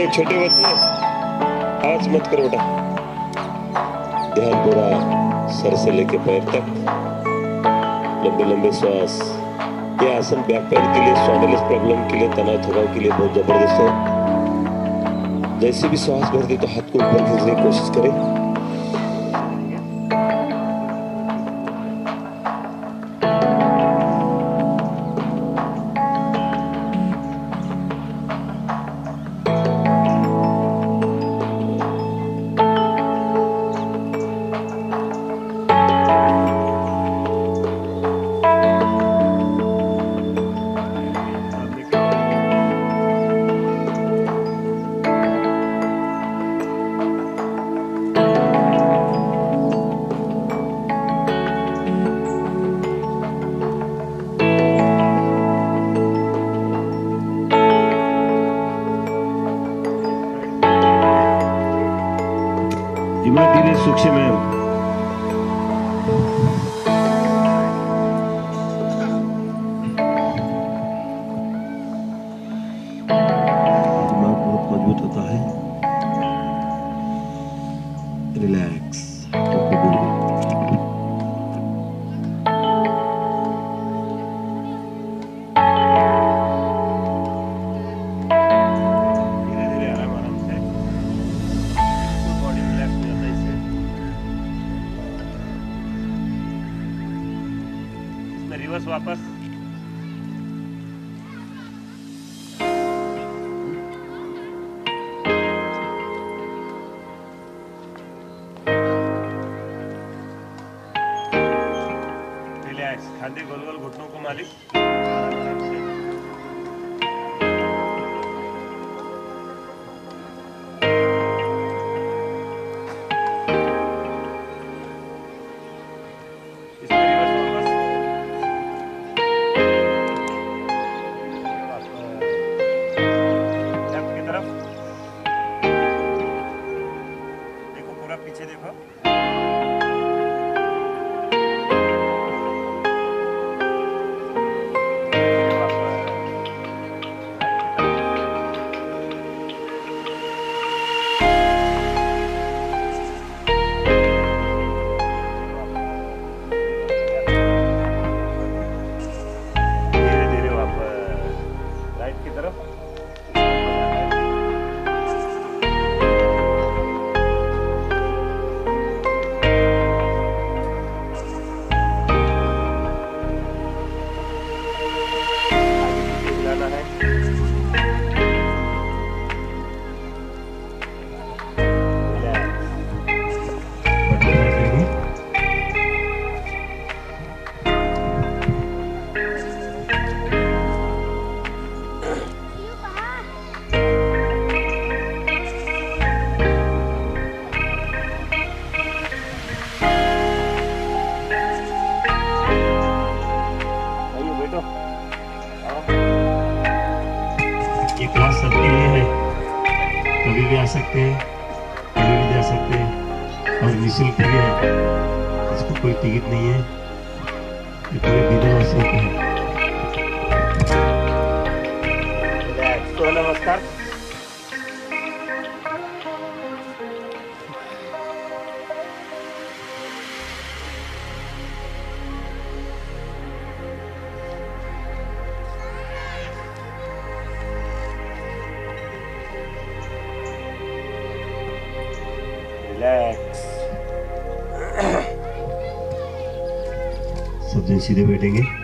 ए, छोटे बच्चे आज मत करो बेटा। ध्यान पूरा सर से लेके पैर तक। लंबे लंबे श्वास। ये आसन बैक पैर के लिए स्वामिलिस प्रॉब्लम के लिए तनाव थकाव के लिए बहुत ज़बरदस्त है। जैसे भी श्वास भर दे तो हाथ को ऊपर खींचने की कोशिश करें। सीधे बैठेंगे।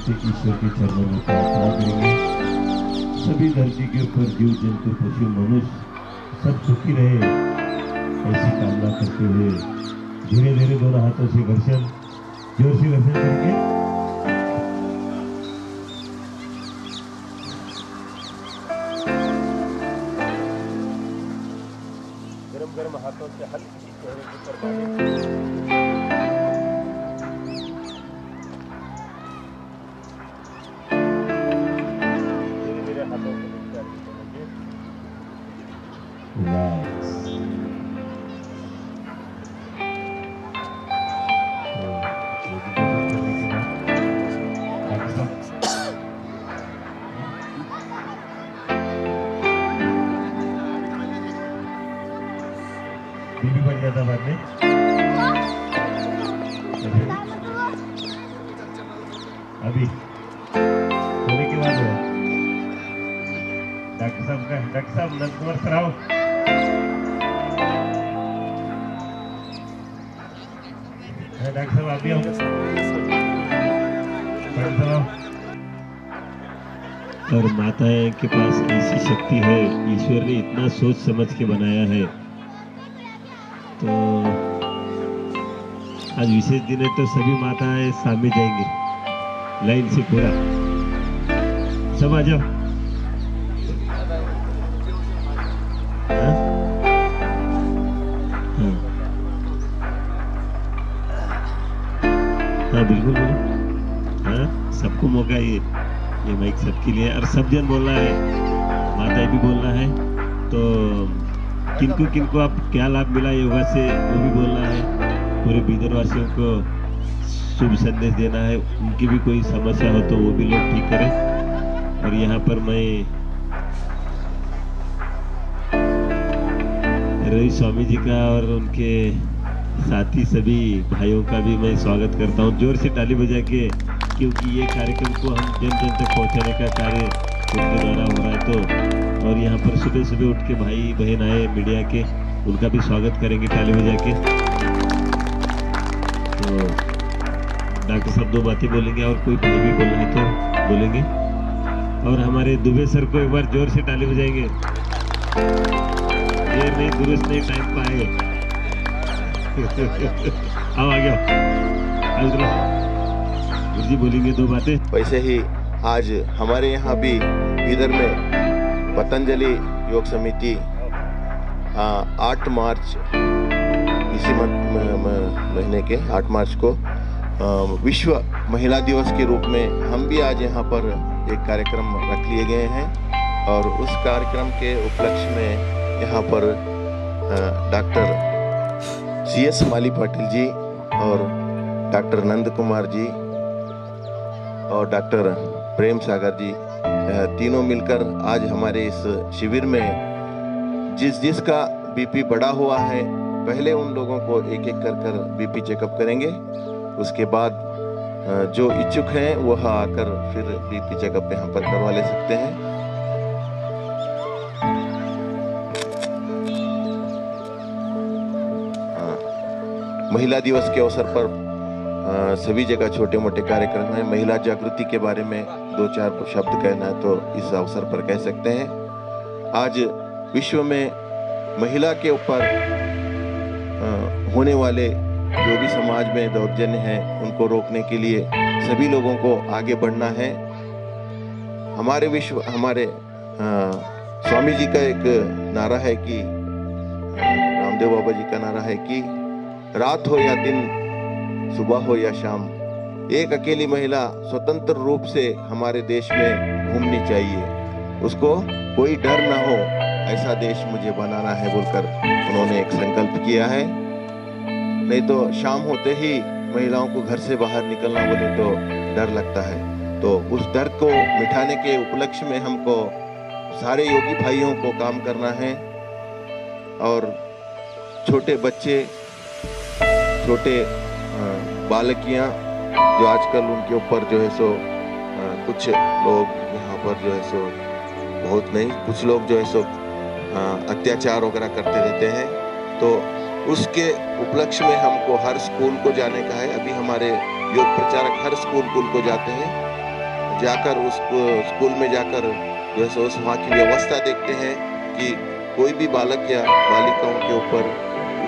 करते ईश्वर के चरणों में प्रार्थना करेंगे। सभी धरती के ऊपर जीव, जंतु, पशु, मनुष्य सब सुखी रहे। ऐसी कामना करते हुए धीरे धीरे दोनों हाथों से घर्षण, ज़ोर से घर्षण करके और माताएँ के पास ऐसी शक्ति है, ईश्वर ने इतना सोच समझ के बनाया है। तो आज विशेष दिन है तो सभी माताएँ सामने जाएँगे। लाइन से पूरा। सब आ जाओ। हाँ बिल्कुल बोलो हाँ सबको मौका ये ये माइक सबके लिए। और सब जन बोलना है माता भी बोलना है। तो किनको किनको आप क्या लाभ मिला योगा से, वो भी बोलना है। पूरे बीदर वासियों को शुभ संदेश देना है। उनकी भी कोई समस्या हो तो वो भी लोग ठीक करें। और यहाँ पर मैं रवि स्वामी जी का और उनके साथी सभी भाइयों का भी मैं स्वागत करता हूँ। ज़ोर से ताली बजा के, क्योंकि ये कार्यक्रम को हम जन जन तक पहुँचाने का कार्य उनके द्वारा हो रहा है तो। और यहाँ पर सुबह सुबह उठ के भाई बहन आए मीडिया के, उनका भी स्वागत करेंगे ताली बजा के। तो डॉक्टर साहब दो बातें बोलेंगे और कोई भाई भी बोलना है तो बोलेंगे। और हमारे दुबे सर को एक बार ज़ोर से ताली बजाएँगे। देर नहीं दुरुस्त नहीं टाइम पाए बोलेंगे दो बातें। वैसे ही आज हमारे यहाँ भी इधर में पतंजलि योग समिति आ, आठ मार्च इसी महीने के आठ मार्च को विश्व महिला दिवस के रूप में हम भी आज यहाँ पर एक कार्यक्रम रख लिए गए हैं और उस कार्यक्रम के उपलक्ष्य में यहाँ पर doctor C S Mali Patil ji और डॉक्टर नंद कुमार जी और डॉक्टर प्रेम सागर जी तीनों मिलकर आज हमारे इस शिविर में जिस, जिसका बीपी बढ़ा हुआ है, पहले उन लोगों को एक एक कर कर बीपी चेकअप करेंगे। उसके बाद जो इच्छुक हैं, वह आकर फिर बीपी चेकअप यहाँ पर करवा ले सकते हैं। महिला दिवस के अवसर पर सभी जगह छोटे मोटे कार्यक्रम हैं। महिला जागृति के बारे में दो चार शब्द कहना है तो इस अवसर पर कह सकते हैं। आज विश्व में महिला के ऊपर होने वाले जो भी समाज में दौर्जन्य है उनको रोकने के लिए सभी लोगों को आगे बढ़ना है। हमारे विश्व हमारे अ, स्वामी जी का एक नारा है कि रामदेव बाबा जी का नारा है कि रात हो या दिन, सुबह हो या शाम, एक अकेली महिला स्वतंत्र रूप से हमारे देश में घूमनी चाहिए। उसको कोई डर ना हो, ऐसा देश मुझे बनाना है बोलकर उन्होंने एक संकल्प किया है। नहीं तो शाम होते ही महिलाओं को घर से बाहर निकलना बोले तो डर लगता है। तो उस डर को मिटाने के उपलक्ष्य में हमको सारे योगी भाइयों को काम करना है और छोटे बच्चे छोटे बालकियाँ जो आजकल उनके ऊपर जो है सो कुछ लोग यहाँ पर जो है सो, बहुत नहीं, कुछ लोग जो है सो अत्याचार वगैरह करते रहते हैं। तो उसके उपलक्ष्य में हमको हर स्कूल को जाने का है। अभी हमारे योग प्रचारक हर स्कूल स्कूल को जाते हैं। जाकर उस, स्कूल में जाकर जो है सो, उस वहाँ की व्यवस्था देखते हैं कि कोई भी बालक या बालिकाओं के ऊपर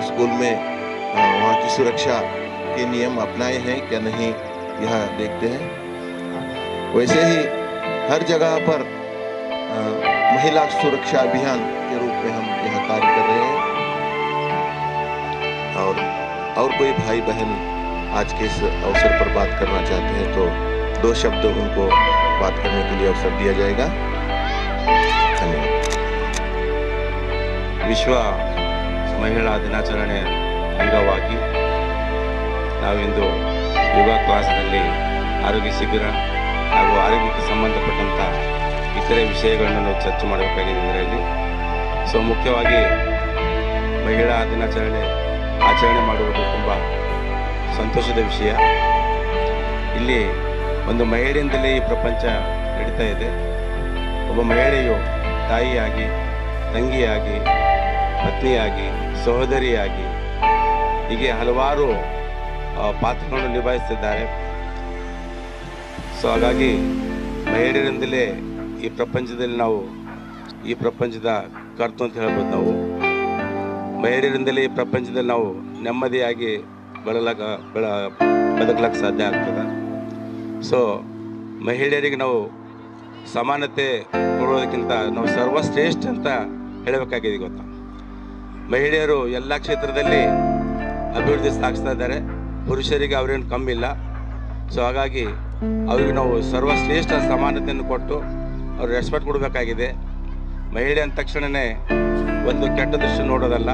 स्कूल में वहाँ की सुरक्षा के नियम अपनाए हैं क्या नहीं, यह देखते हैं। वैसे ही हर जगह पर महिला सुरक्षा अभियान के रूप में हम यह कार्य कर रहे हैं। और और कोई भाई बहन आज के इस अवसर पर बात करना चाहते हैं तो दो शब्द उनको बात करने के लिए अवसर दिया जाएगा। धन्यवाद। विश्व महिला दिनाचरण है। ಅಂಗವಾಗಿ ನಾವಿಂದು ಯೋಗ ಕ್ಲಾಸ್ನಲ್ಲಿ ಆರೋಗ್ಯ ಶಿಬಿರ ಹಾಗೂ ಆರೋಗ್ಯಕ್ಕೆ ಸಂಬಂಧಪಟ್ಟಂಥ ಇತರೆ ವಿಷಯಗಳನ್ನು ನಾವು ಚರ್ಚೆ ಮಾಡಬೇಕಾಗಿದೆ ಇದರಲ್ಲಿ. ಸೊ ಮುಖ್ಯವಾಗಿ ಮಹಿಳಾ ದಿನಾಚರಣೆ, ಆಚರಣೆ ಮಾಡುವುದು ತುಂಬ ಸಂತೋಷದ ವಿಷಯ. ಇಲ್ಲಿ ಒಂದು ಮಹಿಳೆಯಿಂದಲೇ ಈ ಪ್ರಪಂಚ ನಡೀತಾ ಇದೆ. ಒಬ್ಬ ಮಹಿಳೆಯು ತಾಯಿಯಾಗಿ, ತಂಗಿಯಾಗಿ, ಪತ್ನಿಯಾಗಿ, ಸಹೋದರಿಯಾಗಿ ಹೀಗೆ ಹಲವಾರು ಪಾತ್ರಗಳನ್ನು ನಿಭಾಯಿಸ್ತಿದ್ದಾರೆ ಸೊ ಹಾಗಾಗಿ ಮಹಿಳೆಯರಿಂದಲೇ ಈ ಪ್ರಪಂಚದಲ್ಲಿ ನಾವು ಈ ಪ್ರಪಂಚದ ಕರ್ತು ಅಂತ ಹೇಳ್ಬೋದು ನಾವು. ಮಹಿಳೆಯರಿಂದಲೇ ಈ ಪ್ರಪಂಚದಲ್ಲಿ ನಾವು ನೆಮ್ಮದಿಯಾಗಿ ಬೆಳಲಕ, ಬೆಳ, ಬದುಕಲಕ್ಕೆ ಸಾಧ್ಯ ಆಗ್ತದೆ. ಸೊ ಮಹಿಳೆಯರಿಗೆ ನಾವು ಸಮಾನತೆ ಕೊಡೋದಕ್ಕಿಂತ ನಾವು ಸರ್ವಶ್ರೇಷ್ಠ ಅಂತ ಹೇಳಬೇಕಾಗಿದೆ ಗೊತ್ತಾ? ಮಹಿಳೆಯರು ಎಲ್ಲ ಕ್ಷೇತ್ರದಲ್ಲಿ ಅಭಿವೃದ್ಧಿ ಸಾಧಿಸ್ತಾ ಇದ್ದಾರೆ. ಪುರುಷರಿಗೆ ಅವರೇನು ಕಮ್ಮಿ ಇಲ್ಲ ಸೊ ಹಾಗಾಗಿ ಅವ್ರಿಗೆ ನಾವು ಸರ್ವಶ್ರೇಷ್ಠ ಸಮಾನತೆಯನ್ನು ಕೊಟ್ಟು ಅವ್ರು ರೆಸ್ಪೆಕ್ಟ್ ಕೊಡಬೇಕಾಗಿದೆ. ಮಹಿಳೆ ಅಂದ ತಕ್ಷಣವೇ ಒಂದು ಕೆಟ್ಟ ದೃಷ್ಟಿ ನೋಡೋದಲ್ಲ.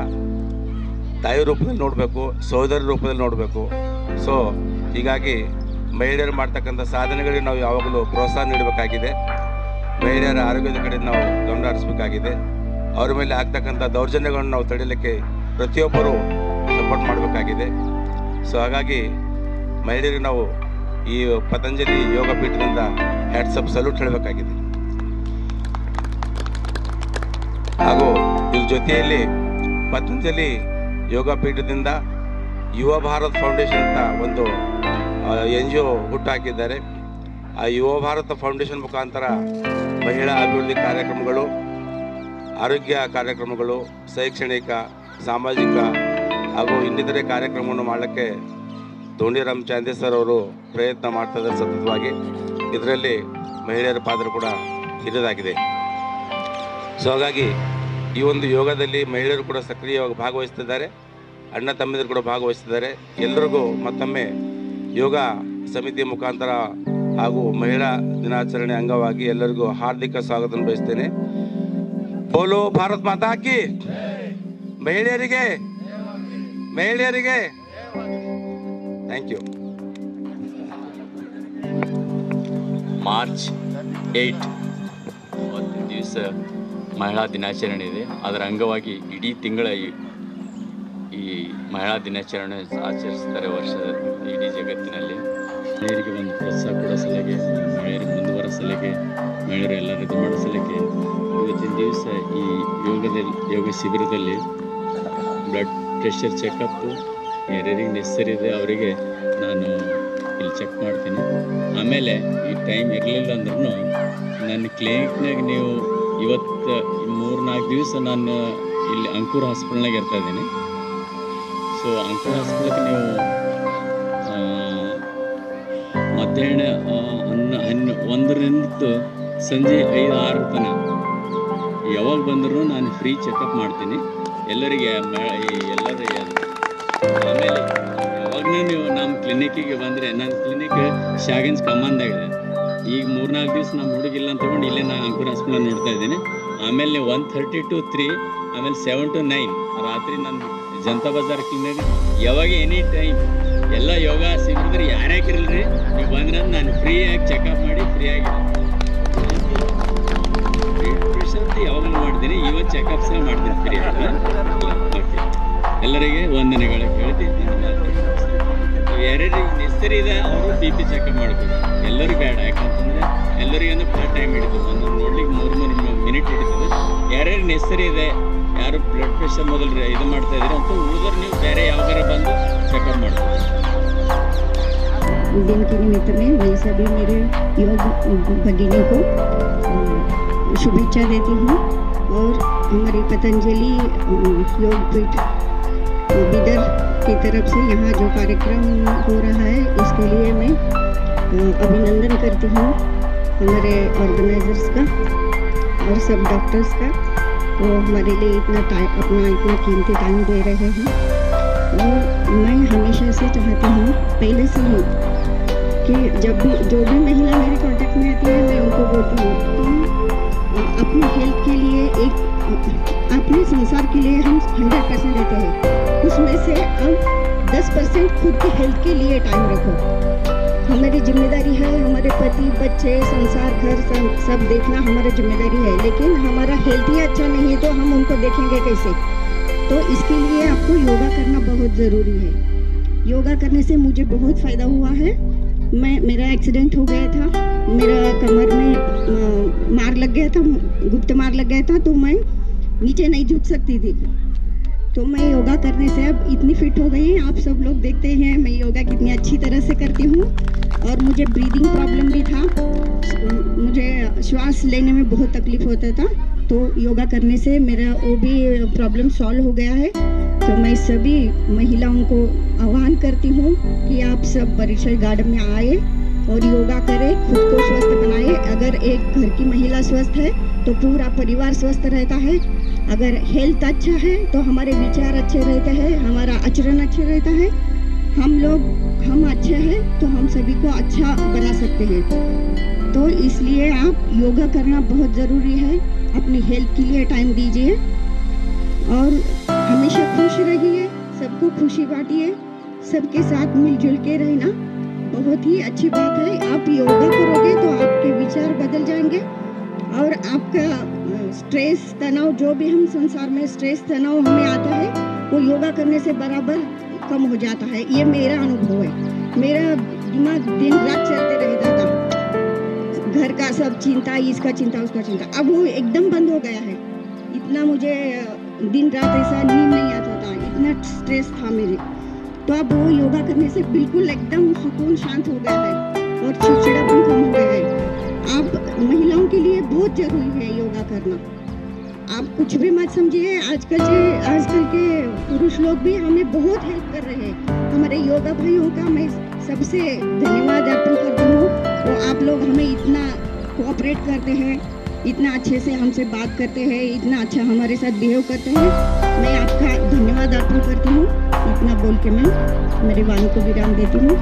ತಾಯಿ ರೂಪದಲ್ಲಿ ನೋಡಬೇಕು, ಸಹೋದರಿ ರೂಪದಲ್ಲಿ ನೋಡಬೇಕು. ಸೊ ಹೀಗಾಗಿ ಮಹಿಳೆಯರು ಮಾಡ್ತಕ್ಕಂಥ ಸಾಧನೆಗಳಿಗೆ ನಾವು ಯಾವಾಗಲೂ ಪ್ರೋತ್ಸಾಹ ನೀಡಬೇಕಾಗಿದೆ. ಮಹಿಳೆಯರ ಆರೋಗ್ಯದ ಕಡೆ ನಾವು ಗಮನ ಹರಿಸಬೇಕಾಗಿದೆ. ಅವರ ಮೇಲೆ ಆಗ್ತಕ್ಕಂಥ ದೌರ್ಜನ್ಯಗಳನ್ನು ನಾವು ತಡೆಯಲಿಕ್ಕೆ ಪ್ರತಿಯೊಬ್ಬರು ಸಪೋರ್ಟ್ ಮಾಡಬೇಕಾಗಿದೆ. ಸೊ ಹಾಗಾಗಿ ಮಹಿಳೆಯರಿಗೆ ನಾವು ಈ ಪತಂಜಲಿ ಯೋಗ ಪೀಠದಿಂದ ಹ್ಯಾಟ್ಸಪ್ ಸಲ್ಯೂಟ್ ಹೇಳಬೇಕಾಗಿದೆ. ಹಾಗೂ ಇದ್ರ ಜೊತೆಯಲ್ಲಿ ಪತಂಜಲಿ ಯೋಗ ಪೀಠದಿಂದ ಯುವ ಭಾರತ್ ಫೌಂಡೇಶನ್ ಅಂತ ಒಂದು ಎನ್ ಜಿ ಒ ಹುಟ್ಟಾಕಿದ್ದಾರೆ. ಆ ಯುವ ಭಾರತ ಫೌಂಡೇಶನ್ ಮುಖಾಂತರ ಮಹಿಳಾ ಅಭಿವೃದ್ಧಿ ಕಾರ್ಯಕ್ರಮಗಳು, ಆರೋಗ್ಯ ಕಾರ್ಯಕ್ರಮಗಳು, ಶೈಕ್ಷಣಿಕ, ಸಾಮಾಜಿಕ ಹಾಗೂ ಇನ್ನಿತರೆ ಕಾರ್ಯಕ್ರಮವನ್ನು ಮಾಡಲಿಕ್ಕೆ ದೋಣಿರಾಮ್ ಚಾಂದಿ ಸರ್ ಅವರು ಪ್ರಯತ್ನ ಮಾಡ್ತಾ ಇದ್ದಾರೆ ಸತತವಾಗಿ. ಇದರಲ್ಲಿ ಮಹಿಳೆಯರ ಪಾತ್ರ ಕೂಡ ಹಿರಿದಾಗಿದೆ. ಸೊ ಹಾಗಾಗಿ ಈ ಒಂದು ಯೋಗದಲ್ಲಿ ಮಹಿಳೆಯರು ಕೂಡ ಸಕ್ರಿಯವಾಗಿ ಭಾಗವಹಿಸ್ತಿದ್ದಾರೆ. ಅಣ್ಣ ತಮ್ಮಿದರು ಕೂಡ ಭಾಗವಹಿಸ್ತಿದ್ದಾರೆ. ಎಲ್ಲರಿಗೂ ಮತ್ತೊಮ್ಮೆ ಯೋಗ ಸಮಿತಿ ಮುಖಾಂತರ ಹಾಗೂ ಮಹಿಳಾ ದಿನಾಚರಣೆ ಅಂಗವಾಗಿ ಎಲ್ಲರಿಗೂ ಹಾರ್ದಿಕ ಸ್ವಾಗತ ಬಯಸ್ತೇನೆ. ಪೋಲೋ ಭಾರತ್ ಮಾತಾ ಕಿ ಮಹಿಳೆಯರಿಗೆ ಮಹಿಳೆಯರಿಗೆ ಥ್ಯಾಂಕ್ ಯು ಮಾರ್ಚ್ ಏಯ್ಟ್ ಒಂದು ದಿವಸ ಮಹಿಳಾ ದಿನಾಚರಣೆ ಇದೆ. ಅದರ ಅಂಗವಾಗಿ ಇಡೀ ತಿಂಗಳ ಈ- ಮಹಿಳಾ ದಿನಾಚರಣೆ ಆಚರಿಸ್ತಾರೆ ವರ್ಷದ ಇಡೀ ಜಗತ್ತಿನಲ್ಲಿ. ಮಹಿಳೆಯರಿಗೆ ಒಂದು ಪ್ರೋತ್ಸಾಹ ಕೊಡೋ ಸಲಹೆ ಮಹಿಳೆಯರಿಗೆ ಮುಂದುವರೆಸಲಿಕ್ಕೆ ಮಹಿಳೆಯರು ಎಲ್ಲರ ಇದು ಮಾಡೋ ಸಲುವಾಗಿ ಇವತ್ತಿನ ದಿವಸ ಈ ಯೋಗದಲ್ಲಿ, ಯೋಗ ಶಿಬಿರದಲ್ಲಿ ಬ್ಲಡ್ ಪ್ರೆಷರ್ ಚೆಕಪ್ಪು ಯಾರ್ಯಾರಿಗೆ ನೆಸರಿ ಇದೆ ಅವರಿಗೆ. ನಾನು ಇಲ್ಲಿ ಚೆಕ್ ಮಾಡ್ತೀನಿ. ಆಮೇಲೆ ಈ ಟೈಮ್ ಇರಲಿಲ್ಲ ಅಂದ್ರೂ ನನ್ನ ಕ್ಲಿನಿಕ್ನಾಗ ನೀವು ಇವತ್ತು ಮೂರು ನಾಲ್ಕು ದಿವಸ ನಾನು ಇಲ್ಲಿ ಅಂಕುರ್ ಹಾಸ್ಪಿಟಲ್ನಾಗ ಇರ್ತಾ ಇದ್ದೀನಿ. ಸೊ ಅಂಕೂರ್ ಹಾಸ್ಪಿಟಲ್ಗೆ ನೀವು ಮಧ್ಯಾಹ್ನ ಹನ್ನ ಹನ್ನ ಒಂದರಿಂದ ಸಂಜೆ ಐದು ಆರು ತನಕ. ಯಾವಾಗ ಬಂದರೂ ನಾನು ಫ್ರೀ ಚೆಕಪ್ ಮಾಡ್ತೀನಿ. ಎಲ್ಲರಿಗೆ ಎಲ್ಲರಿಗೆ ಆಮೇಲೆ ಯಾವಾಗಲೂ ನೀವು ನಮ್ಮ ಕ್ಲಿನಿಕ್ ಕ್ಲಿನಿಕ್ಕಿಗೆ ಬಂದರೆ, ನನ್ನ ಕ್ಲಿನಿಕ್ ಶಾಗನ್ಸ್ ಕಮಾನ್ದಾಗಿದೆ ಈಗ ಮೂರ್ನಾಲ್ಕು ದಿವಸ ನಮ್ಮ ಹುಡುಗಿಲ್ಲ ಅಂತ ತಗೊಂಡು ಇಲ್ಲೇ ನಾನು ಅಂಕುರ್ ಹಾಸ್ಪಿಟಲ್ ನೋಡ್ತಾ ಇದ್ದೀನಿ. ಆಮೇಲೆ ನೀವು ಒನ್ ಥರ್ಟಿ ಟು ತ್ರೀ ಆಮೇಲೆ ಸೆವೆನ್ ಟು ನೈನ್ ರಾತ್ರಿ ನಾನು ಜನತಾ ಬಜಾರ್ ಕ್ಲಿನಿಕ್ ಯಾವಾಗ ಎನಿ ಟೈಮ್ ಎಲ್ಲ ಯೋಗ ಸಿಗಿದ್ರೆ ಯಾರ್ಯಾಕಿರಲ್ರಿ ನೀವು ಬಂದ್ರೆ ನಾನು ಫ್ರೀಯಾಗಿ ಚೆಕಪ್ ಮಾಡಿ ಫ್ರೀಯಾಗಿ ಪ್ರೆಷರ್ದು ಯಾವಾಗಲೂ ಮಾಡ್ತೀನಿ ಇವತ್ತು ಚೆಕಪ್ ಸಹ ಮಾಡ್ತೀನಿ ಫ್ರೀಯಾಗಿ ಓಕೆ ಎಲ್ಲರಿಗೆ ವಂದನೆಗಳು ಹೇಳ್ತೀನಿ ಯಾರ್ಯಾರಿಗೆ ನೆಸರಿ ಇದೆ ಅವರು ಬಿ ಪಿ ಚೆಕಪ್ ಮಾಡ್ಬೇಕು ಎಲ್ಲರೂ ಬೇಡ ಯಾಕಂತಂದ್ರೆ ಎಲ್ಲರಿಗೂ ಅಂದ್ರೆ ಪಾರ್ಟ್ ಟೈಮ್ ಹಿಡಿತದೆ ಒಂದೊಂದು ನೋಡ್ಲಿಕ್ಕೆ ಮೂರು ಮೂರು ಮಿನಿಟ್ ಹಿಡಿತದೆ ಯಾರ್ಯಾರು ನೆಸರಿ ಇದೆ ಯಾರು ಬ್ಲಡ್ ಪ್ರೆಷರ್ ಮೊದಲು ಇದು ಮಾಡ್ತಾ ಇದ್ರೆ ಅಂತ ಉಳಿದ್ರೆ ನೀವು ಬೇರೆ ಯಾವಾಗಾರ ಬಂದು ಚೆಕಪ್ ಮಾಡ್ಬೋದು दिन के निमित्त में मैं सभी मेरे योग भगिनी को अ, शुभेच्छा देती हूँ और हमारी पतंजलि अ, योग पीठ बिदर की तरफ़ से यहाँ जो कार्यक्रम हो रहा है इसके लिए मैं अभिनंदन करती हूँ हमारे ऑर्गेनाइजर्स का और सब डॉक्टर्स का। वो हमारे लिए इतना टाइम अपना इतना कीमती टाइम दे रहे हैं। और मैं हमेशा से चाहती हूँ पहले से ही कि जब भी जो भी महिला मेरे कांटेक्ट में आती है मैं उनको बोलती हूँ तुम अपने हेल्थ के लिए एक, अपने संसार के लिए हम हंड्रेड परसेंट देते हैं। उसमें से हम दस परसेंट खुद की हेल्थ के लिए टाइम रखो। हमारी ज़िम्मेदारी है, हमारे पति, बच्चे, संसार, घर, सब सब देखना हमारी ज़िम्मेदारी है। लेकिन हमारा हेल्थ ही अच्छा नहीं है तो हम उनको देखेंगे कैसे? तो इसके लिए आपको योगा करना बहुत ज़रूरी है। योगा करने से मुझे बहुत फ़ायदा हुआ है। मैं, मेरा एक्सीडेंट हो गया था। मेरा कमर में मार लग गया था, गुप्त मार लग गया था तो मैं नीचे नहीं झुक सकती थी। तो मैं योगा करने से अब इतनी फिट हो गई आप सब लोग देखते हैं, मैं योगा कितनी अच्छी तरह से करती हूँ। और मुझे ब्रीदिंग प्रॉब्लम भी था। मुझे श्वास लेने में बहुत तकलीफ़ होता था। तो योगा करने से मेरा वो भी प्रॉब्लम सॉल्व हो गया है। तो मैं सभी महिलाओं को आह्वान करती हूँ कि आप सब परिचय गार्डन में आए। और योगा करें, खुद को स्वस्थ बनाए। अगर एक घर की महिला स्वस्थ है तो पूरा परिवार स्वस्थ रहता है। अगर हेल्थ अच्छा है तो हमारे विचार अच्छे रहते हैं, हमारा आचरण अच्छा रहता है। हम लोग, हम अच्छे हैं तो हम सभी को अच्छा बना सकते हैं। तो इसलिए आप योगा करना बहुत ज़रूरी है। अपनी हेल्थ के लिए टाइम दीजिए। और हमेशा खुश रहिए, सबको खुशी बांटिए, सबके साथ मिलजुल के रहना। बहुत ही अच्छी बात है। आप योगा करोगे तो आपके विचार बदल जाएँगे और आपका स्ट्रेस तनाव जो भी हम संसार में स्ट्रेस तनाव हमें आता है, वो योगा करने से बराबर कम हो जाता है। ये मेरा अनुभव है। मेरा दिमाग दिन रात चलते रहता था। घर का सब चिंता, इसका चिंता, उसका चिंता। अब वो एकदम बंद हो गया है। इतना मुझे दिन रात ऐसा नींद नहीं आता था। इतना स्ट्रेस था मेरे। तो अब वो योगा करने से बिल्कुल एकदम सुकून शांत हो गया है और चिड़चिड़ापन कम हो गया है। आप महिलाओं के लिए बहुत ज़रूरी है योगा करना। आप कुछ भी मत समझिए, आजकल के आजकल के पुरुष लोग भी हमें बहुत हेल्प कर रहे हैं। हमारे योगा भाइयों का मैं सबसे धन्यवाद अर्पण करती हूँ। तो आप लोग हमें इतना कोऑपरेट करते हैं। इतना अच्छे से हमसे बात करते हैं, इतना अच्छा हमारे साथ बिहेव करते हैं। मैं आपका धन्यवाद अर्पण करती हूँ। इतना बोल के मैं मेरे वाणी को विराम देती हूँ।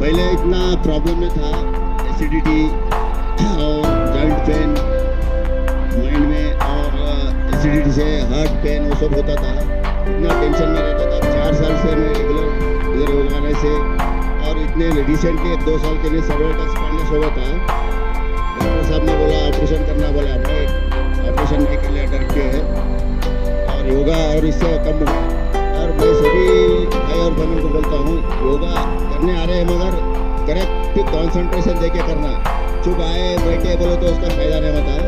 पहले इतना प्रॉब्लम में था एसिडिटी और जॉइंट पेन माइंड में और एसिडिटी से हार्ट पेन वो सब होता था। इतना टेंशन में रहता था। चार साल से मैं रेगुलर इधर से इतने रिसेंटली दो साल के लिए सर्वाइकल स्पाइनस हुआ था डॉक्टर साहब ने बोला ऑपरेशन करना बोला मैं ऑपरेशन नहीं के लिए डर के है? और योगा और इससे कम हुआ। और मैं सभी भाई और बहनों को बोलता हूँ, योगा करने आ रहे हैं मगर करेक्ट कॉन्सेंट्रेशन दे के करना। चुप आए, बैठे, बोलो तो उसका फ़ायदा नहीं होता है।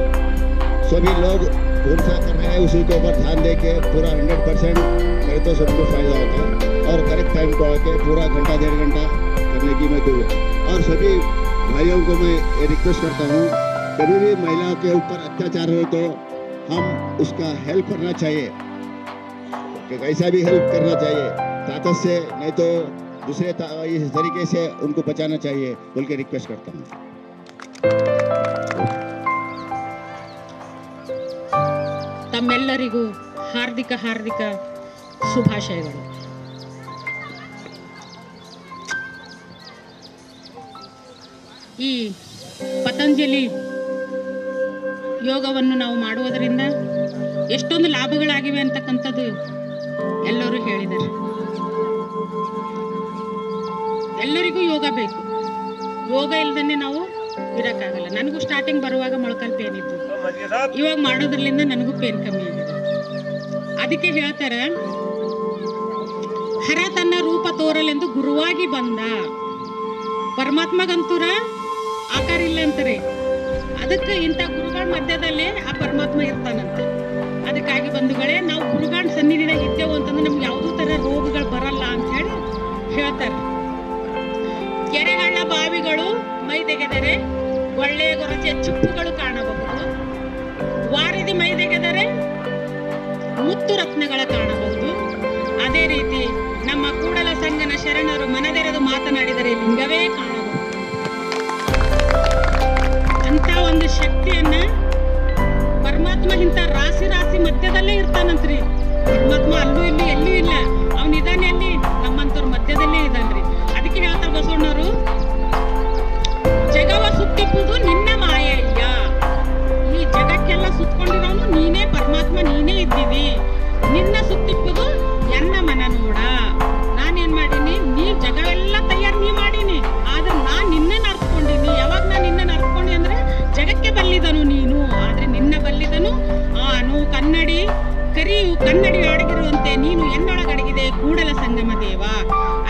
सभी लोग कौन सा कर रहे हैं, उसी के ऊपर ध्यान दे के पूरा हंड्रेड परसेंट करे तो सबको फ़ायदा होता है। और करेक्ट टाइम को आके पूरा घंटा, डेढ़ घंटा करने की मैं दूँ और सभी भाइयों को मैं ये रिक्वेस्ट करता हूँ कभी भी महिला के ऊपर अत्याचार हो तो हम उसका हेल्प करना चाहिए कि कैसा भी हेल्प करना चाहिए ताकत से नहीं तो दूसरे ता- इस तरीके से उनको बचाना चाहिए बोल के रिक्वेस्ट करता हूँ ತಮ್ಮೆಲ್ಲರಿಗೂ ಹಾರ್ದಿಕ ಹಾರ್ದಿಕ ಶುಭಾಶಯಗಳು ಈ ಪತಂಜಲಿ ಯೋಗವನ್ನು ನಾವು ಮಾಡುವುದರಿಂದ ಎಷ್ಟೊಂದು ಲಾಭಗಳಾಗಿವೆ ಅಂತಕ್ಕಂಥದ್ದು ಎಲ್ಲರೂ ಹೇಳಿದ್ದಾರೆ. ಎಲ್ಲರಿಗೂ ಯೋಗ ಬೇಕು. ಯೋಗ ಇಲ್ಲದನ್ನೇ ನಾವು ಇರೋಕ್ಕಾಗಲ್ಲ. ನನಗೂ ಸ್ಟಾರ್ಟಿಂಗ್ ಬರುವಾಗ ಮೊಳಕಲ್ ಪೇನ್ ಇತ್ತು. ಇವಾಗ ಮಾಡೋದ್ರಲ್ಲಿಂದ ನನಗೂ ಪೇನ್ ಕಮ್ಮಿ ಆಗಿದೆ. ಅದಕ್ಕೆ ಹೇಳ್ತಾರೆ, ಹರ ತನ್ನ ರೂಪ ತೋರಲೆಂದು ಗುರುವಾಗಿ ಬಂದ. ಪರಮಾತ್ಮಗಂತೂರ ಆಕಾರ ಇಲ್ಲ ಅಂತಾರೆ. ಅದಕ್ಕೆ ಇಂಥ ಗುರುಗಳ ಮಧ್ಯದಲ್ಲೇ ಆ ಪರಮಾತ್ಮ ಇರ್ತಾನಂತೆ. ಅದಕ್ಕಾಗಿ ಬಂಧುಗಳೇ, ನಾವು ಗುರುಗಳ ಸನ್ನಿಧಿದಾಗ ಇದ್ದೇವು ಅಂತಂದ್ರೆ ನಮ್ಗೆ ಯಾವುದೂ ಥರ ರೋಗಗಳು ಬರಲ್ಲ ಅಂತ ಹೇಳಿ ಹೇಳ್ತಾರೆ. ಕೆರೆಗಳ ಬಾವಿಗಳು ಮೈ ತೆಗೆದರೆ ಒಳ್ಳೆಯ ಗೊರಜೆಯ ಚುಪ್ಪುಗಳು ಕಾಣಬಹುದು. ವಾರಿದಿ ಮೈದೆಗೆದರೆ ಮುತ್ತು ರತ್ನಗಳ ಕಾಣಬಹುದು. ಅದೇ ರೀತಿ ನಮ್ಮ ಕೂಡಲ ಸಂಗನ ಶರಣರು ಮನದೆರೆದು ಮಾತನಾಡಿದರೆ ಲಿಂಗವೇ ಕಾಣಬಹುದು. ಒಂದು ಶಕ್ತಿಯನ್ನ ಪರಮಾತ್ಮ ಇಂಥ ರಾಶಿ ರಾಶಿ ಮಧ್ಯದಲ್ಲೇ ಇರ್ತಾನಂತ್ರಿ. ಪರಮಾತ್ಮ ಅಲ್ಲೂ ಇಲ್ಲಿ, ಎಲ್ಲೂ ಇಲ್ಲ. ಅವನಿದಾನೆ ಅಲ್ಲಿ ನಮ್ಮಂತವ್ರ ಮಧ್ಯದಲ್ಲೇ ಇದ್ದಾನ್ರಿ ಅದಕ್ಕೆ ಹೇಳ್ತಾ ಬಸವಣ್ಣವರು, ಜಗವ ಸುತ್ತಿಪ್ಪುದು ನಿನ್ನ ಮಾಯಯ್ಯ ಈ ಜಗಕ್ಕೆಲ್ಲ ಸುತ್ತಕೊಂಡಿರೋನು ನೀನೇ ಪರಮಾತ್ಮ, ನೀನೇ ಇದ್ದೀವಿ. ನಿನ್ನ ಸುತ್ತಿಪ್ಪುದು ಎನ್ನ ಮನ ನೋಡ. ನಾನೇನ್ ಮಾಡೀನಿ, ನೀ ಜಗವೆಲ್ಲ ಜಗಕ್ಕೆ ಬಲ್ಲಿದನು ನೀನು, ಆದ್ರೆ ನಿನ್ನ ಬಲ್ಲಿದನು. ಆನು ಕನ್ನಡಿ, ಕರಿಯು ಕನ್ನಡಿ ಅಡಗಿರುವಂತೆ ನೀನು ಎನ್ನೊಳಗಡಗಿದೆ, ಕೂಡಲ ಸಂಗಮ ದೇವ.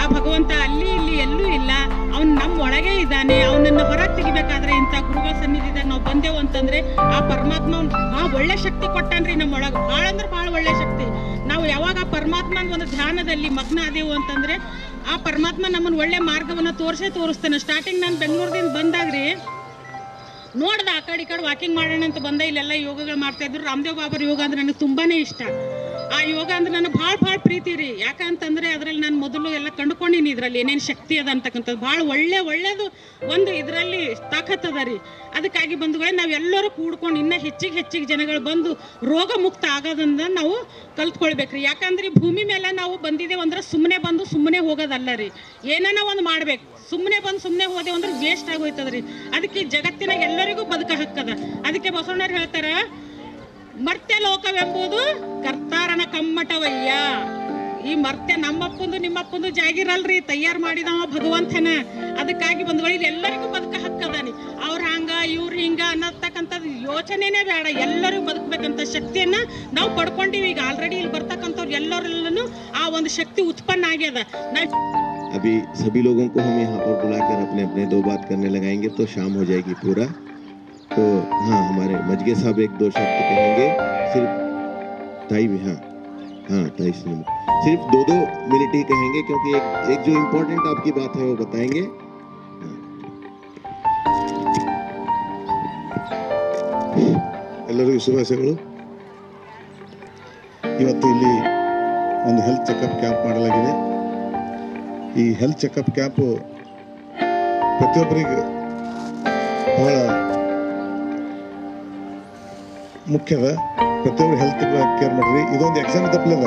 ಆ ಭಗವಂತ ಅಲ್ಲಿ ಇಲ್ಲಿ ಎಲ್ಲೂ ಇಲ್ಲ. ಅವನು ನಮ್ಮ ಒಳಗೆ ಇದ್ದಾನೆ. ಅವನನ್ನು ಹೊರಗೆ ತೆಗಿಬೇಕಾದ್ರೆ ಇಂಥ ಗುರುಗಳ ಸನ್ನಿಧಿದಾಗ ನಾವು ಬಂದೆವು ಅಂತಂದ್ರೆ ಆ ಪರಮಾತ್ಮ ಆ ಒಳ್ಳೆ ಶಕ್ತಿ ಕೊಟ್ಟಾನ್ರಿ ನಮ್ಮ ಒಳಗ. ಬಹಳ ಅಂದ್ರೆ ಭಾಳ ಒಳ್ಳೆ ಶಕ್ತಿ. ನಾವು ಯಾವಾಗ ಆ ಪರಮಾತ್ಮನ ಒಂದು ಧ್ಯಾನದಲ್ಲಿ ಮಗ್ನ ಆದೆವು ಅಂತಂದ್ರೆ ಆ ಪರಮಾತ್ಮ ನಮ್ಮನ್ನ ಒಳ್ಳೆ ಮಾರ್ಗವನ್ನ ತೋರಿಸೇ ತೋರಿಸ್ತಾನೆ. ಸ್ಟಾರ್ಟಿಂಗ್ ನಾನು ಬೆಂಗಳೂರದಿಂದ ಬಂದಾಗ್ರಿ ನೋಡ್ದ ಆ ಕಡೆ ಈ ಕಡೆ ವಾಕಿಂಗ್ ಮಾಡೋಣ ಅಂತ ಬಂದ, ಇಲ್ಲೆಲ್ಲ ಯೋಗಗಳು ಮಾಡ್ತಾ ಇದ್ರು. ರಾಮದೇವ್ ಬಾಬರ್ ಯೋಗ ಅಂದ್ರೆ ನನಗೆ ತುಂಬಾನೇ ಇಷ್ಟ. ಆ ಯೋಗ ಅಂದ್ರೆ ನನಗೆ ಭಾಳ ಭಾಳ ಪ್ರೀತಿ ರೀ. ಯಾಕಂತಂದ್ರೆ ಅದ್ರಲ್ಲಿ ನಾನು ಮೊದಲು ಎಲ್ಲ ಕಂಡುಕೊಂಡಿನಿ ಇದ್ರಲ್ಲಿ ಏನೇನು ಶಕ್ತಿ ಅದ ಅಂತಕ್ಕಂಥದ್ದು. ಭಾಳ ಒಳ್ಳೆ, ಒಳ್ಳೇದು ಒಂದು ಇದರಲ್ಲಿ ತಾಕತ್ ಅದ ರೀ. ಅದಕ್ಕಾಗಿ ಬಂಧುಗಳೇ ನಾವೆಲ್ಲರೂ ಕೂಡ್ಕೊಂಡು ಇನ್ನೂ ಹೆಚ್ಚಿಗೆ ಹೆಚ್ಚಿಗೆ ಜನಗಳು ಬಂದು ರೋಗ ಮುಕ್ತ ಆಗೋದನ್ನ ನಾವು ಕಲ್ತ್ಕೊಳ್ಬೇಕ್ರಿ. ಯಾಕಂದ್ರೆ ಭೂಮಿ ಮೇಲೆ ನಾವು ಬಂದಿದ್ದೇವೆ ಅಂದ್ರೆ ಸುಮ್ಮನೆ ಬಂದು ಸುಮ್ಮನೆ ಹೋಗೋದಲ್ಲ ರೀ. ಏನಾನ ಒಂದು ಮಾಡ್ಬೇಕು. ಸುಮ್ಮನೆ ಬಂದು ಸುಮ್ಮನೆ ಹೋದೆವು ಅಂದ್ರೆ ವೇಸ್ಟ್ ಆಗೋಯ್ತದ್ರಿ. ಅದಕ್ಕೆ ಜಗತ್ತಿನ ಎಲ್ಲರಿಗೂ ಬದುಕ ಹಕ್ಕದ. ಅದಕ್ಕೆ ಬಸವಣ್ಣರು ಹೇಳ್ತಾರ, ಮರ್ತ್ಯ ಲೋಕವೆಂಬುದು ಕರ್ತಾರನ ಕಮ್ಮಟವಯ್ಯ. ಈ ಮರ್ತ್ಯ ನಮ್ಮಪ್ಪಂದು ನಿಮ್ಮಪ್ಪಂದು ಜಾಗಿರಲ್ರಿ, ತಯಾರು ಮಾಡಿದವ ಭಗವಂತನ. ಅದಕ್ಕಾಗಿ ಬಂದ್ಗಳು ಇಲ್ಲಿ ಎಲ್ಲರಿಗೂ ಬದುಕ ಹಕ್ಕದಾನಿ. ಅವ್ರ ಹಂಗ, ಇವ್ರ ಹಿಂಗ ಅನ್ನತಕ್ಕಂಥದ್ದು ಯೋಚನೆನೇ ಬೇಡ. ಎಲ್ಲರೂ ಬದುಕಬೇಕಂತ ಶಕ್ತಿಯನ್ನ ನಾವು ಪಡ್ಕೊಂಡಿವಿ. ಈಗ ಆಲ್ರೆಡಿ ಇಲ್ಲಿ ಬರ್ತಕ್ಕಂಥವ್ರು ಎಲ್ಲರಲ್ಲೂ ಆ ಒಂದು ಶಕ್ತಿ ಉತ್ಪನ್ನ ಆಗ್ಯದ. ನಾವ್ अभी सभी लोगों को हम यहाँ पर बुलाकर अपने अपने दो बात करने लगाएंगे तो शाम हो जाएगी पूरा तो हाँ हमारे मजगे साहब एक दो शब्द कहेंगे सिर्फ ढाई भी हाँ हाँ ढाई से मिनट सिर्फ दो दो मिनट ही कहेंगे क्योंकि एक एक जो इम्पोर्टेंट आपकी बात है वो बताएंगे ಎಲ್ಲರಿಗೂ ಶುಭಾಶಯಗಳು ಇವತ್ತು ಇಲ್ಲಿ ಒಂದು ಹೆಲ್ತ್ ಚೆಕಪ್ ಕ್ಯಾಂಪ್ ಮಾಡಲಾಗಿದೆ ಈ ಹೆಲ್ತ್ ಚೆಕಪ್ ಕ್ಯಾಂಪ್ ಪ್ರತಿಯೊಬ್ಬರಿಗೆ ಬಹಳ ಮುಖ್ಯದ. ಪ್ರತಿಯೊಬ್ಬರು ಹೆಲ್ತ್ ಕೇರ್ ಮಾಡ್ರಿ. ಇದೊಂದು ಎಕ್ಸಾಮ್ ತಪ್ಪಲದ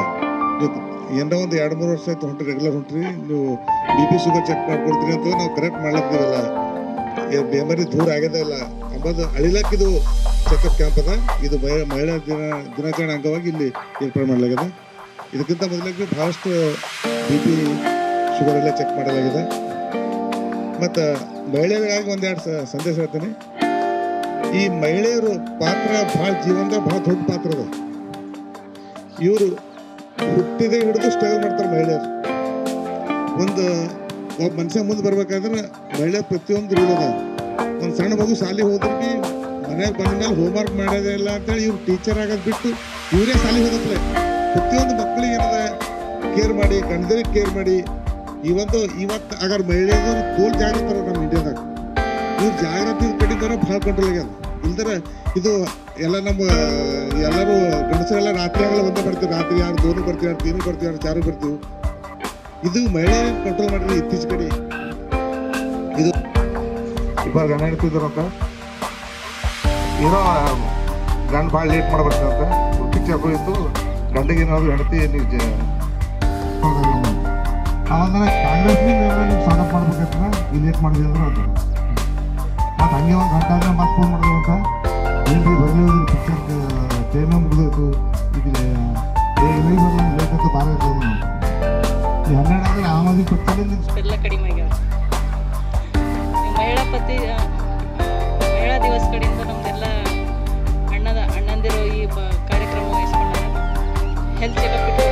ಏನೋ ಒಂದು ಎರಡು ಮೂರು ವರ್ಷ ಆಯ್ತು ಹೊಂಟ್ರಿ ರೆಗ್ಯುಲರ್ ಹೊಂಟ್ರಿ. ನೀವು ಬಿ ಪಿ ಶುಗರ್ ಚೆಕ್ ಮಾಡ್ಕೊಡ್ತೀರಿ ಅಂತ ನಾವು ಕರೆಕ್ಟ್ ಮಾಡ್ಲತ್ತೀವಲ್ಲ ಬೇಮಾರಿ ದೂರ ಆಗ್ಯದ ಇಲ್ಲ. ಅಂಬದು ಅಳಿಲಕ್ಕಿದು ಚೆಕಪ್ ಕ್ಯಾಂಪ್ ಅದ. ಇದು ಮಹಿ- ಮಹಿಳಾ ದಿನ, ದಿನಾಚರಣೆ ಅಂಗವಾಗಿ ಇಲ್ಲಿ ಏರ್ಪಾಡು ಮಾಡ್ಲಾಗ್ಯದ. ಇದಕ್ಕಿಂತ ಮೊದಲಾಗಿ ಭಾಳಷ್ಟು ಬಿ ಪಿ ಶುಗರ್ ಎಲ್ಲ ಚೆಕ್ ಮಾಡಲಾಗಿದೆ. ಮತ್ತು ಮಹಿಳೆಯರಿಗಾಗಿ ಒಂದೆರಡು ಸಂದೇಶ ಹೇಳ್ತೀನಿ. ಈ ಮಹಿಳೆಯರು ಪಾತ್ರ ಭಾಳ ಜೀವನದ ಭಾಳ ದೊಡ್ಡ ಪಾತ್ರ ಅದ. ಇವರು ಹುಟ್ಟಿದೆ ಹಿಡಿದು ಸ್ಟ್ರಗಲ್ ಮಾಡ್ತಾರೆ ಮಹಿಳೆಯರು. ಒಂದು ಒಬ್ಬ ಮನುಷ್ಯ ಮುಂದೆ ಬರ್ಬೇಕಾದ್ರೆ ಮಹಿಳೆ ಪ್ರತಿಯೊಂದು ರೂಲ್ ಒಂದು ಸಣ್ಣ ಮಗು ಶಾಲೆ ಹೋದ್ರೆ ಬಿ ಮನೆಗೆ ಬಂದ ಮೇಲೆ ಹೋಮ್ವರ್ಕ್ ಮಾಡೋದೇ ಇಲ್ಲ ಅಂತೇಳಿ ಇವ್ರು ಟೀಚರ್ ಆಗೋದು ಬಿಟ್ಟು ಇವರೇ ಶಾಲೆ ಹೋದಪ್ಲೆ. ಪ್ರತಿಯೊಂದು ಮಕ್ಕಳಿಗೆ ಏನದ? ಕೇರ್ ಮಾಡಿ ಗಂಡದರಿಗೆ ಕೇರ್ ಮಾಡಿ ಇವತ್ತು ಇವತ್ತು ಅಗರ್ ಮಹಿಳೆಯರು ತೋಲ್ ಜಾಗೃತರ ನಮ್ಮ ಇಂಡಿಯಾದಾಗ ಇವ್ರು ಜಾಗೃತಿ ಕಡಿಮೆ ಭಾಳ ಕಂಟ್ರೋಲ್ ಆಗ್ಯದ. ಇಲ್ದರ ಇದು ಎಲ್ಲ ನಮ್ಮ ಎಲ್ಲರೂ ಗಂಡಸರೆಲ್ಲ ರಾತ್ರಿ ಆಗಲ್ಲ ಒಂದೇ ಬರ್ತೀವಿ ರಾತ್ರಿ ಯಾರು ದೋನು ಬರ್ತೀವಿ ಯಾರು ತೀನು ಬರ್ತೀವಿ ಯಾರು ಚಾರು ಬರ್ತೀವಿ. ಇದು ಮಹಿಳೆಯರು ಕಂಟ್ರೋಲ್ ಮಾಡಿದ್ರೆ ಇತ್ತೀಚೆ ಕಡೆ ಇದು ಇಬ್ಬರು ಗಂಡ ಅಂತ? ಏನೋ ಗಂಡ ಭಾಳ ಲೇಟ್ ಮಾಡ್ಬೇಕಂತ ಪಿಕ್ಚರ್ ಹೋಗಿದ್ದು ಗಂಡಗೇನಾದ್ರು ಹೆಂಡತಿ ನೀವು ಇಲ್ಲ ಅವಂದ್ರೆ ಕಾಂಗ್ರೆಸ್ನಿಂದ ನೀವು ಇಲ್ಲಿ ಏಟ್ ಮಾಡಿದ್ವಿ ಅಂದ್ರೆ ಅದು ಮತ್ತು ಹಂಗೆ ಒಂದು ಗಂಟೆ ಅಂದರೆ ಮತ್ತೆ ಫೋನ್ ಮಾಡಿದ್ರು ಅಂತ ಏನು ಬರಲಿ ಬರಲೇ ಪಿಕ್ಚರ್ ಟೈಮೇ ಮುಗಿದೋಯ್ತು ಈಗ ಎಲ್ಲಿ ಬರಲ್ಲ ಲೇಟ್ ಅಂತ ಭಾಳ ಇರ್ತದೆ ಈ ಹನ್ನೆರಡು ಆದರೆ ಆಮ್ ಆದ್ಮಿ ಪಕ್ಷದಲ್ಲಿ ಎಲ್ಲ ಕಡಿಮೆ ಮಹಿಳಾ ಪತಿ ಮಹಿಳಾ ದಿವಸ ಕಡೆಯಿಂದ ನಮ್ದೆಲ್ಲ ಅಣ್ಣದ ಅಣ್ಣಂದಿರು ಈ ಕಾರ್ಯಕ್ರಮ ವಹಿಸ್ಕೊಂಡಾರ ಹೆಲ್ತ್ ಚೆಕಪ್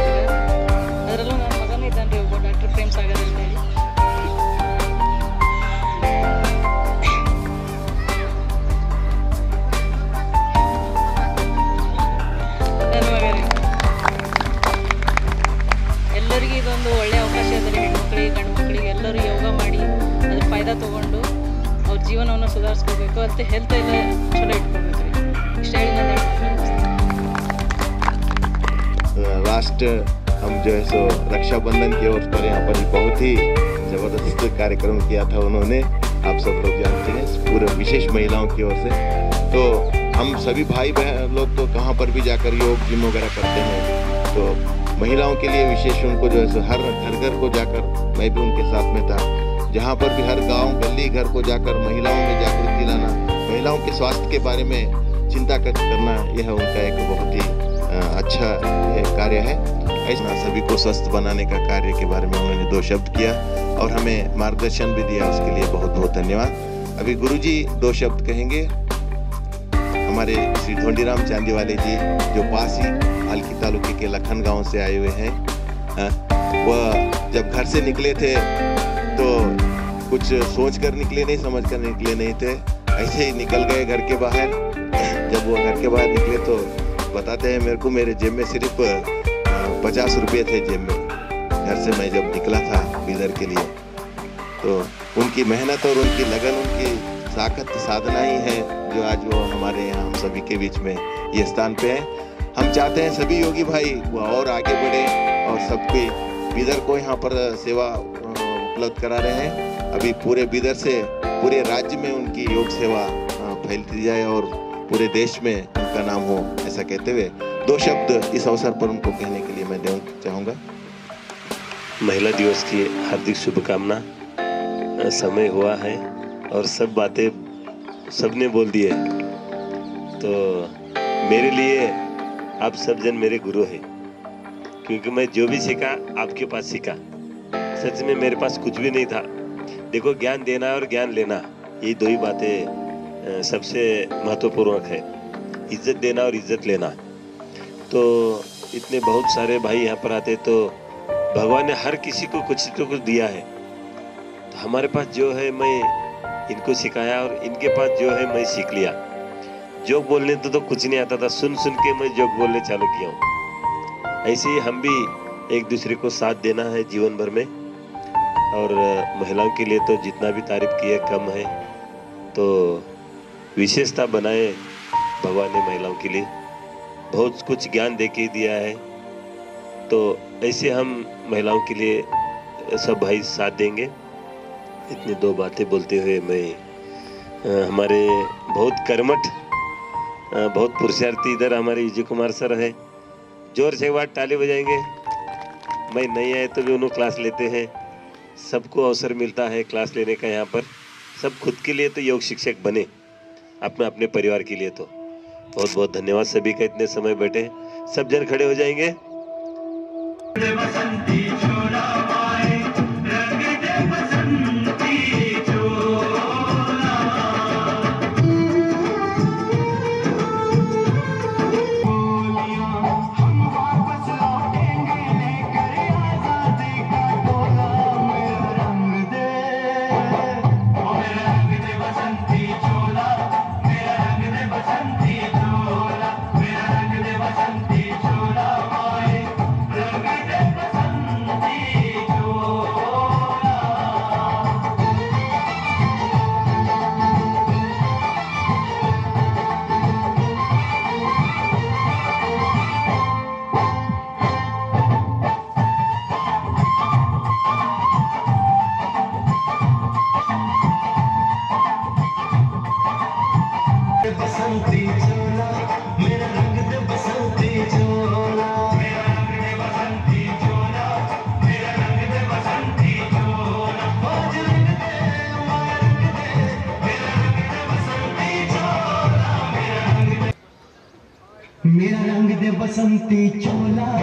ಜೀವನವನ್ನು ಸುಧಾರಿಸ್ಕೋಬೇಕು ಮತ್ತು ಹೆಲ್ತ್ ಎಲ್ಲ ಚಲೋ ಇಟ್ಕೋಬೇಕು ರೀ ಇಷ್ಟ ಹೇಳಿ ನಾನು लास्ट हम जो है सो रक्षाबंधन के अवसर पर यहाँ पर बहुत ही जबरदस्त कार्यक्रम किया था उन्होंने आप सब लोग जानते हैं पूरे विशेष महिलाओं की ओर से तो हम सभी भाई बहन लोग तो कहाँ पर भी जाकर योग जिम वगैरह करते हैं तो महिलाओं के लिए विशेष उनको जो है सो हर घर घर को जाकर मैं भी उनके साथ में था जहाँ पर भी हर गाँव, गली, घर को जाकर महिलाओं में जागृति लाना, महिलाओं के स्वास्थ्य के बारे में चिंता करना, यह उनका एक बहुत ही अच्छा कार्य है। ऐसा सभी को स्वस्थ बनाने का कार्य के बारे में उन्होंने दो शब्द किया और हमें मार्गदर्शन भी दिया। उसके लिए बहुत बहुत धन्यवाद। अभी गुरुजी दो शब्द कहेंगे। हमारे श्री ढोंडीराम चांदी वाले जी, जो पास ही हल्की तालुके के लखन गाँव से आए हुए हैं वह जब घर से निकले थे तो कुछ सोच कर निकले नहीं, समझ कर निकले नहीं थे। ऐसे ही निकल गए घर के बाहर। जब वो घर के बाहर निकले तो बताते हैं मेरे को, मेरे जेब में सिर्फ़ पचास रुपये थे जेब में। घर से मैं जब निकला था बीदर के लिए तो उनकी मेहनत और उनकी लगन, उनकी ताकत साधना ही है जो आज वो हमारे यहाँ, हम सभी के बीच में ये स्थान पे है। हम चाहते हैं सभी योगी भाई वो और आगे बढ़े और सबके बीदर को यहाँ पर सेवा उपलब्ध करा रहे हैं। अभी पूरे बिदर से, पूरे राज्य में उनकी योग सेवा फैलती जाए और पूरे देश में उनका नाम हो, ऐसा कहते हुए दो शब्द इस अवसर पर उनको कहने के लिए मैं देना चाहूँगा। महिला दिवस की हार्दिक शुभकामना समय हुआ है और सब बातें सबने बोल दिए। तो मेरे लिए आप सब जन मेरे गुरु हैं, क्योंकि मैं जो भी सीखा, आपके पास सीखा। सच में मेरे पास कुछ भी नहीं था। देखो ज्ञान देना और ज्ञान लेना ये दो ही बातें सबसे महत्वपूर्वक है। इज़्ज़त देना और इज़्ज़त लेना। तो इतने बहुत सारे भाई यहाँ पर आते तो भगवान ने हर किसी को कुछ तो कुछ दिया है। तो हमारे पास जो है मैं इनको सिखाया और इनके पास जो है मैं सीख लिया। जोक बोलने तो, तो कुछ नहीं आता था सुन सुन के मैं जोक बोलने चालू किया हूँ। ऐसे ही हम भी एक दूसरे को साथ देना है जीवन भर में। और महिलाओं के लिए तो जितना भी तारीफ़ किया कम है। तो विशेषता बनाए भगवान ने महिलाओं के लिए। बहुत कुछ ज्ञान दे के दिया है। तो ऐसे हम महिलाओं के लिए सब भाई साथ देंगे। इतनी दो बातें बोलते हुए मैं हमारे बहुत कर्मठ बहुत पुरुषार्थी इधर हमारे विजय कुमार सर है। ज़ोर से एक बार ताली बजाएँगे। मैं नहीं आए तो भी उन्होंने क्लास लेते हैं। सबको अवसर मिलता है क्लास लेने का यहाँ पर। सब खुद के लिए तो योग शिक्षक बने, अपने अपने परिवार के लिए तो। बहुत बहुत धन्यवाद सभी का, इतने समय बैठे। सब जन खड़े हो जाएँगे। बसंती चोला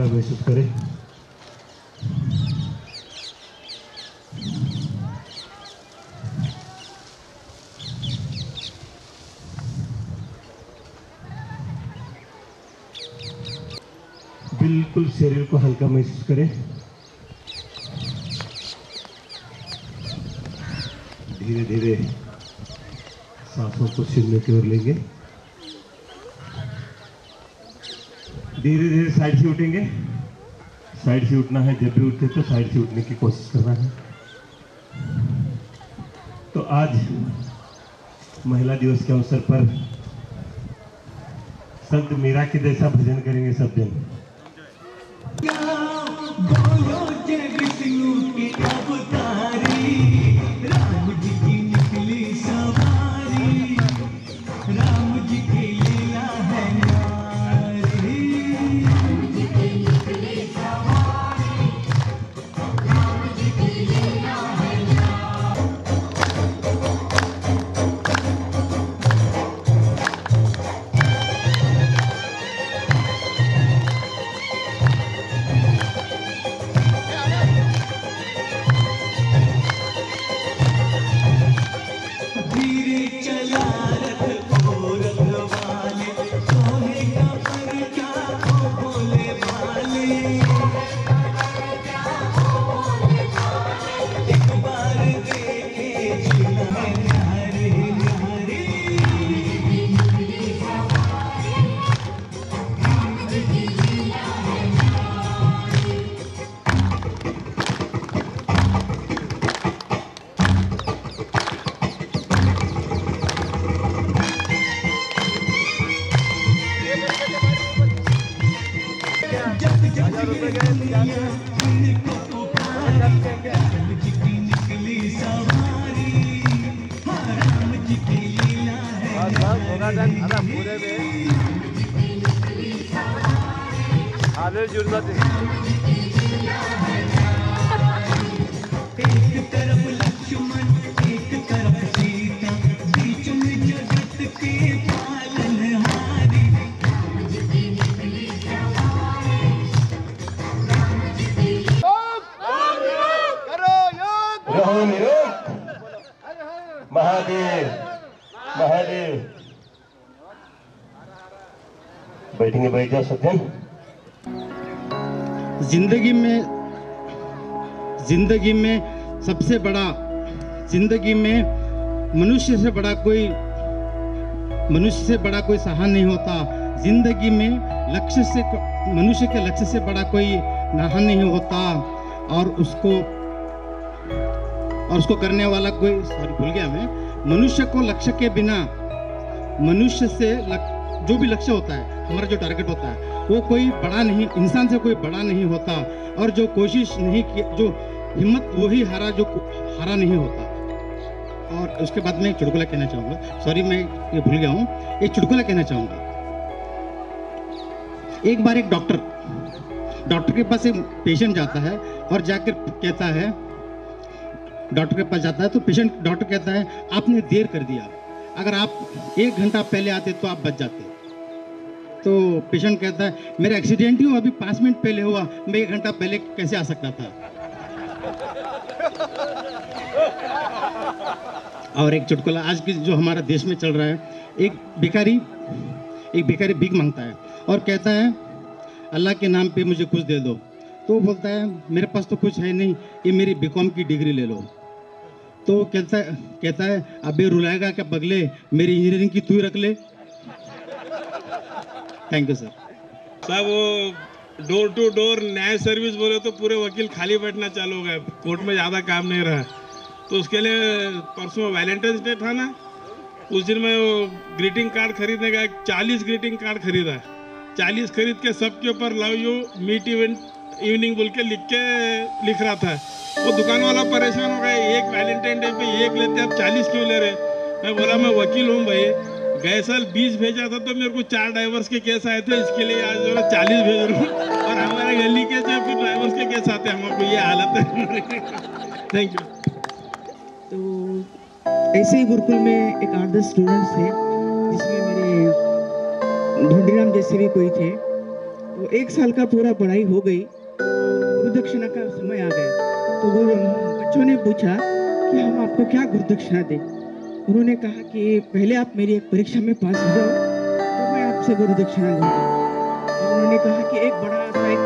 हल्का महसूस करें। बिल्कुल शरीर को हल्का महसूस करें। धीरे धीरे सांसों को सीधने की ओर लेंगे। धीरे धीरे साइड से उठेंगे। साइड से उठना है, जब भी उठते तो साइड से उठने की कोशिश करना है। तो आज महिला दिवस के अवसर पर संत मीरा के जैसा भजन करेंगे सब जन। बैठेंगे बैठ जाओ सज्जन ज़िंदगी में ज़िंदगी में सबसे बड़ा ज़िंदगी में मनुष्य से बड़ा कोई मनुष्य से बड़ा कोई सहारा नहीं होता। ज़िंदगी में लक्ष्य से मनुष्य के लक्ष्य से बड़ा कोई नहा नहीं होता। और उसको और उसको करने वाला कोई सॉरी भूल गया मैं। मनुष्य को लक्ष्य के बिना मनुष्य से लक, जो भी लक्ष्य होता है, हमारा जो टारगेट होता है, वो कोई बड़ा नहीं, इंसान से कोई बड़ा नहीं होता और जो कोशिश नहीं की जो हिम्मत वही हारा, जो हारा नहीं होता। और उसके बाद मैं एक चुटकुला कहना चाहूँगा। सॉरी मैं ये भूल गया हूँ। एक चुटकुला कहना चाहूँगा। एक बार एक डॉक्टर डॉक्टर के पास एक पेशेंट जाता है और जाकर कहता है डॉक्टर के पास जाता है तो पेशेंट डॉक्टर कहता है, आपने देर कर दिया। अगर आप एक घंटा पहले आते तो आप बच जाते। तो पेशेंट कहता है, मेरा एक्सीडेंट ही हुआ, अभी पाँच मिनट पहले हुआ, मैं एक घंटा पहले कैसे आ सकता था? और एक चुटकुला, आज की जो हमारा देश में चल रहा है, एक भिखारी एक भिखारी भीख माँगता है और कहता है, अल्लाह के नाम पे मुझे कुछ दे दो। तो बोलता है, मेरे पास तो कुछ है नहीं, ये मेरी बीकॉम की डिग्री ले लो। तो कहता कहता है, अबे रुलाएगा क्या बगले मेरी इंजीनियरिंग की तू ही रख ले। थैंक यू सर साहब, वो डोर टू डोर न्याय सर्विस बोले तो पूरे वकील खाली बैठना चालू हो गए। कोर्ट में ज़्यादा काम नहीं रहा। तो उसके लिए परसों वैलेंटाइंस डे था ना? उस दिन मैं वो ग्रीटिंग कार्ड खरीदने गया। चालीस ग्रीटिंग कार्ड खरीदा। चालीस खरीद के सबके ऊपर love you meet event evening बोल के लिख के लिख रहा था। वो दुकान वाला परेशान हो गया, एक वैलेंटाइन डे पे एक लेते आप चालीस क्यों ले रहे? मैं बोला, मैं वकील हूँ भाई। गए साल बीस भेजा था तो मेरे को चार ड्राइवर्स के केस आए थे, इसके लिए आज जो चालीस भेज रहा हूँ। और हमारे गली के जो फिर ड्राइवर्स के केस आते हैं हमको ये हालत है। थैंक यू तो ऐसे ही गुरुकुल में एक आठ दस स्टूडेंट्स थे, जिसमें मेरे ढूंढीराम जैसे भी कोई थे। तो एक साल का पूरा पढ़ाई हो गई, गुरुदक्षिणा का समय आ गया। तो वो बच्चों ने पूछा कि हम आपको क्या गुरुदक्षिणा दें? उन्होंने कहा कि पहले आप मेरी एक परीक्षा में पास हो जाओ तो मैं आपसे गुरुदक्षिणा दूँगा। उन्होंने कहा कि एक बड़ा सा एक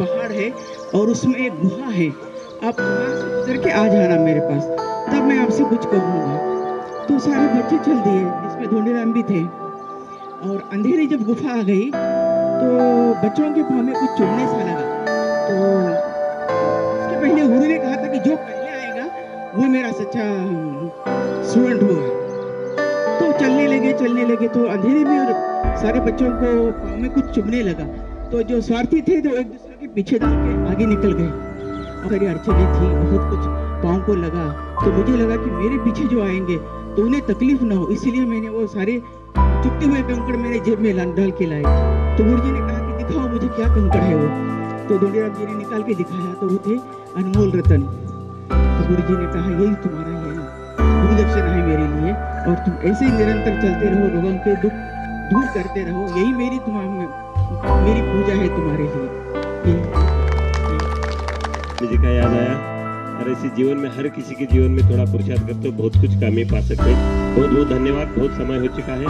पहाड़ है और उसमें एक गुहा है। आप वहाँ से गुजर के आ जाना मेरे पास, तब मैं आपसे कुछ कहूँगा। तो सारे बच्चे चल दिए जिसमें धोनीराम भी थे। और अंधेरी जब गुफा आ गई तो बच्चों के पाँव में कुछ चुभने सा लगा। तो पहले गुरु ने कहा था कि जो पहले आएगा, वो मेरा सच्चा स्टूडेंट होगा। तो चलने लगे चलने लगे तो अंधेरे में और सारे बच्चों को पाँव में कुछ चुभने लगा। तो जो स्वार्थी थे तो एक दूसरे के पीछे डाल के आगे निकल गए। मेरी अड़चने थी, बहुत कुछ पाँव को लगा। तो मुझे लगा कि मेरे पीछे जो आएँगे तो उन्हें तकलीफ़ ना हो। इसीलिए मैंने वो सारे चुपते हुए कंकड़ मेरे जेब में डाल के लाए। तो गुरु ने कहा कि दिखाओ मुझे क्या कंकड़ है वो। तो धोनीराम जी ने निकाल के दिखाया तो वो थे अनमोल रतन तो गुरु जी ने कहा यही तुम्हारा ये गुरु दक्षिणा है मेरे लिए और तुम ऐसे ही निरंतर चलते रहो लोगों के दुख दूर करते रहो यही मेरी तुम्हारी मेरी पूजा है तुम्हारे लिए मुझे क्या याद आया और ऐसे जीवन में हर किसी के जीवन में थोड़ा पुरुषार्थ करते हो बहुत कुछ कामी पा सकते हैं बहुत बहुत धन्यवाद बहुत समय हो चुका है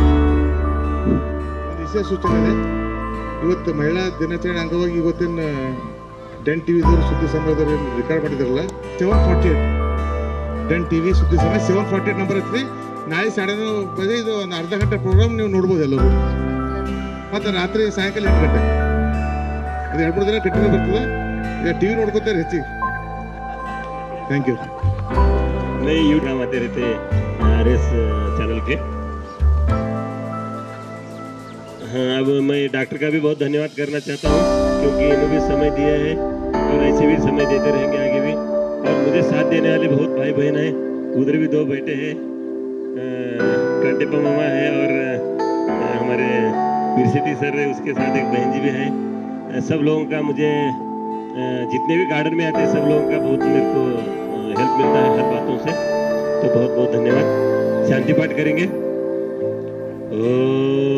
ಒಂದು ವಿಶೇಷ ಸೂಚನೆ ಇದೆ ಇವತ್ತು ಮಹಿಳಾ ದಿನಾಚರಣೆ ಅಂಗವಾಗಿ ಇವತ್ತಿನ ಡೆನ್ ಟಿ ವಿದವರು ಸುದ್ದಿ ಸಮಯದಲ್ಲಿ ರೆಕಾರ್ಡ್ ಮಾಡಿದಾರಲ್ಲ seven forty eight then T V ಸುದ್ದಿ ಸಮಯ ಸೆವೆನ್ ಫಾರ್ಟಿ ಏಟ್ ನಂಬರ್ ಐತಿ ನಾಳೆ ಸಾಡೆ ನौ ಬಜೆ ಇದು ಒಂದು ಅರ್ಧ ಗಂಟೆ ಪ್ರೋಗ್ರಾಮ್ ನೀವು ನೋಡ್ಬೋದು ಎಲ್ಲರೂ ಮತ್ತು ರಾತ್ರಿ ಸಾಯಂಕಾಲ ಎಂಟು ಗಂಟೆ ಅದು ಎರಡು ಮೂರು ದಿನ ಕಂಟಿನ್ಯೂ ಬರ್ತದೆ ಈಗ ಟಿ ವಿ ನೋಡ್ಕೊತಾರೆ ಹೆಚ್ಚಿಗೆ ಥ್ಯಾಂಕ್ ಯು नहीं यू नाम आते रहते आर एस चैनल के हाँ अब मैं डॉक्टर का भी बहुत धन्यवाद करना चाहता हूँ क्योंकि इन्होंने भी समय दिया है और ऐसे भी समय देते रहेंगे आगे भी। और मुझे साथ देने वाले बहुत भाई बहन हैं, उधर भी दो बेटे हैं कंटेपा मामा है और हमारे बिरसिटी सर है, उसके साथ एक बहन जी भी हैं। सब लोगों का मुझे जितने भी गार्डन में आते हैं, सब लोगों का बहुत मेरे को हेल्प मिलता है हर बातों से। तो बहुत बहुत धन्यवाद। शांति पाठ करेंगे। यहाँ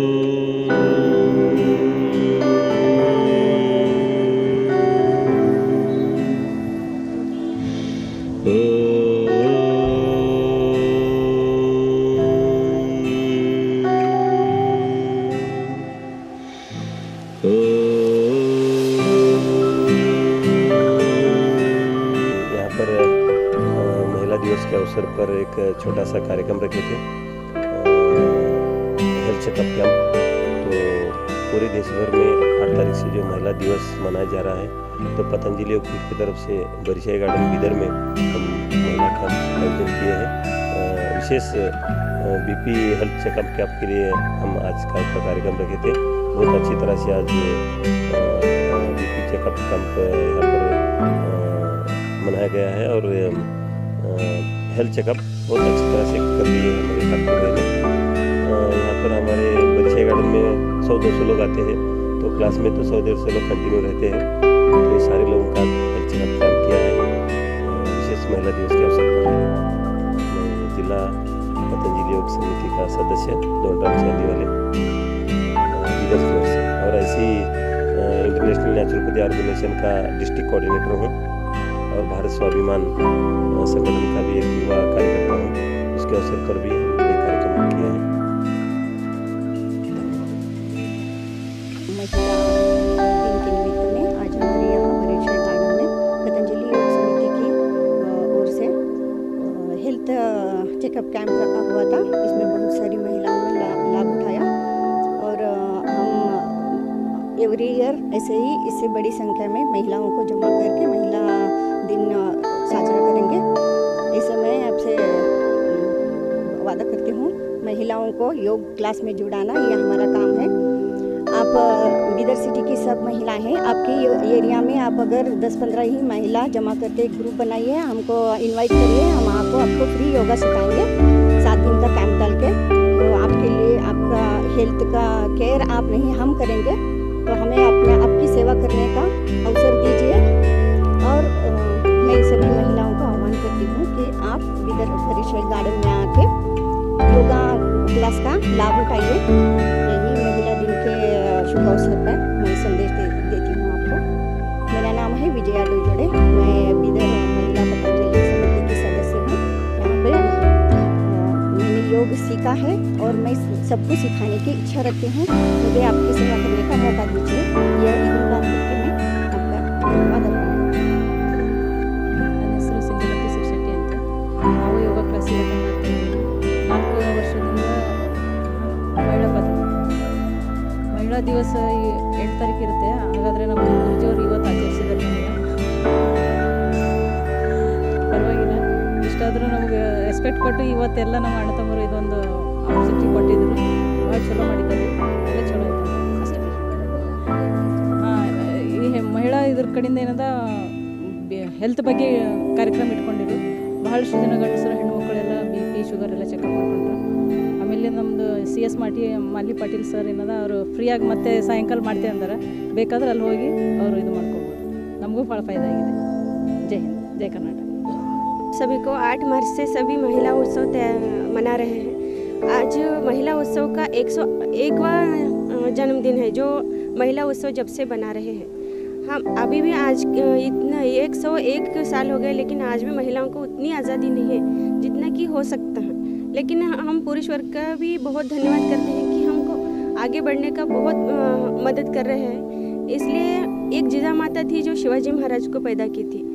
अवसर पर एक छोटा सा कार्यक्रम रखे थे हेल्थ चेकअप कैंप तो पूरे देश भर में आठ तारीख से जो महिला दिवस मनाया जा रहा है तो पतंजलि योगपीठ की तरफ़ से बरिशाई गार्डन बिदर में हम महिला का आयोजन किए हैं। विशेष बीपी हेल्थ चेकअप कैंप के लिए हम आज का का कार्यक्रम रखे थे। बहुत अच्छी तरह से आज बीपी चेकअप कैंप यहाँ पर मनाया गया है और हेल्थ चेकअप बहुत अच्छी तरह से कर दिए हैं मेरे डॉक्टर भाई ने यहाँ पर हमारे बच्चे गार्डन में सौ दो सौ लोग आते हैं तो क्लास में तो सौ डेढ़ सौ लोग कंटिन्यू रहते हैं। तो सारे लोगों का हेल्थ चेकअप कैंप किया है। विशेष महिला दिवस के अवसर पर। जिला पतंजलि योग समिति का सदस्य दोनराम चांदी वाले। और ऐसी इंटरनेशनल नेचुरोपैथी ऑर्गेनाइजेशन का डिस्ट्रिक्ट कोऑर्डिनेटर हूँ। और भारत स्वाभिमान संगठन का भी एक युवा कार्यकर्ता हूँ। उसके अवसर पर भी ये कार्यक्रम किए हैं। चेकअप कैंप रखा हुआ था। इसमें बहुत सारी महिलाओं ने लाभ उठाया। और हम एवरी ईयर ऐसे ही इससे बड़ी संख्या में महिलाओं को जमा करके महिला साझा करेंगे। इस समय आपसे वादा करती हूँ, महिलाओं को योग क्लास में जुड़ाना, ये हमारा काम है। आप बिदर सिटी की सब महिलाएँ हैं, आपके एरिया में आप अगर 10-15 ही महिला जमा करके एक ग्रुप बनाइए, हमको इनवाइट करिए, हम आपको आपको फ्री योगा सिखाएँगे, सात दिन का कैंप डाल के। तो आपके लिए आपका हेल्थ का केयर आप नहीं, हम करेंगे। तो हमें अपने, आपकी सेवा करने का अवसर दीजिए और मैं सभी महिलाओं को आह्वान करती हूँ कि आप बिदर परिचय गार्डन में आके योगा क्लास का लाभ उठाइए। यही महिला दिन के शुभ अवसर पर मैं संदेश दे, देती हूँ आपको। मेरा नाम है विजया डोजोड़े मैं बिदर महिला पतंजलि समिति की सदस्य हूँ। यहाँ पे मैंने योग सीखा है और मैं सबको सिखाने की इच्छा रखती हूँ। मुझे आपकी सेवा करने का मौका दीजिए। यह बात ವರ್ಷದಿಂದ ಮಹಿಳಾ ಮಹಿಳಾ ದಿವಸ ಎಂಟು ತಾರೀಕು ಇರುತ್ತೆ ಹಾಗಾದ್ರೆ ನಮ್ಮ ಗುರುಜಿಯವರು ಇವತ್ತು ಆಚರಿಸಿದ್ದಾರೆ ಪರವಾಗಿಲ್ಲ ಇಷ್ಟಾದರೂ ನಮಗೆ ರೆಸ್ಪೆಕ್ಟ್ ಕೊಟ್ಟು ಇವತ್ತೆಲ್ಲ ನಮ್ಮ ಅಣ್ಣ ತಮ್ಮರು ಇದೊಂದು ಆಪರ್ಚುನಿಟಿ ಕೊಟ್ಟಿದ್ರು ಭಾಳ ಚಲೋ ಮಾಡಿದ್ದಾರೆ ಎಲ್ಲ ಚಲೋ ಆಯ್ತು ಈ ಮಹಿಳಾ ಇದ್ರ ಕಡೆಯಿಂದ ಏನದ ಹೆಲ್ತ್ ಬಗ್ಗೆ ಕಾರ್ಯಕ್ರಮ ಇಟ್ಕೊಂಡಿರು ಬಹಳಷ್ಟು ಜನ ಗಂಡಸರು ನಮ್ಮದು ಸಿ ಎಸ್ ಮಾಟಿ ಮಾಲಿ ಪಾಟೀಲ್ ಸರ್ ಏನದ ಅವರು ಫ್ರೀಯಾಗಿ ಮತ್ತೆ ಸಾಯಂಕಾಲ ಮಾಡ್ತೇವೆ ಅಂದಾರೆ ಬೇಕಾದ್ರೆ ಅಲ್ಲಿ ಹೋಗಿ ಅವರು ಇದು ಮಾಡ್ಕೊಬೋದು ನಮಗೂ ಭಾಳ ಫಾಯ್ದಾ ಆಗಿದೆ ಜೈ ಹಿಂದ್ ಜೈ ಕರ್ನಾಟಕ सभी को 8 मार्च से सभी महिला उत्सव तय- मना रहे हैं आज महिला उत्सव का 101वां जन्मदिन है जो महिला उत्सव जब से बना रहे हैं हम अभी भी आज अ, इतना 101 साल हो गए लेकिन आज भी महिलाओं को उतनी आज़ादी नहीं है जितना कि हो सकता है लेकिन हम पुरुष वर्ग का भी बहुत धन्यवाद करते हैं कि हमको आगे बढ़ने का बहुत मदद कर रहे हैं। इसलिए एक जिजा माता थी जो शिवाजी महाराज को पैदा की थी।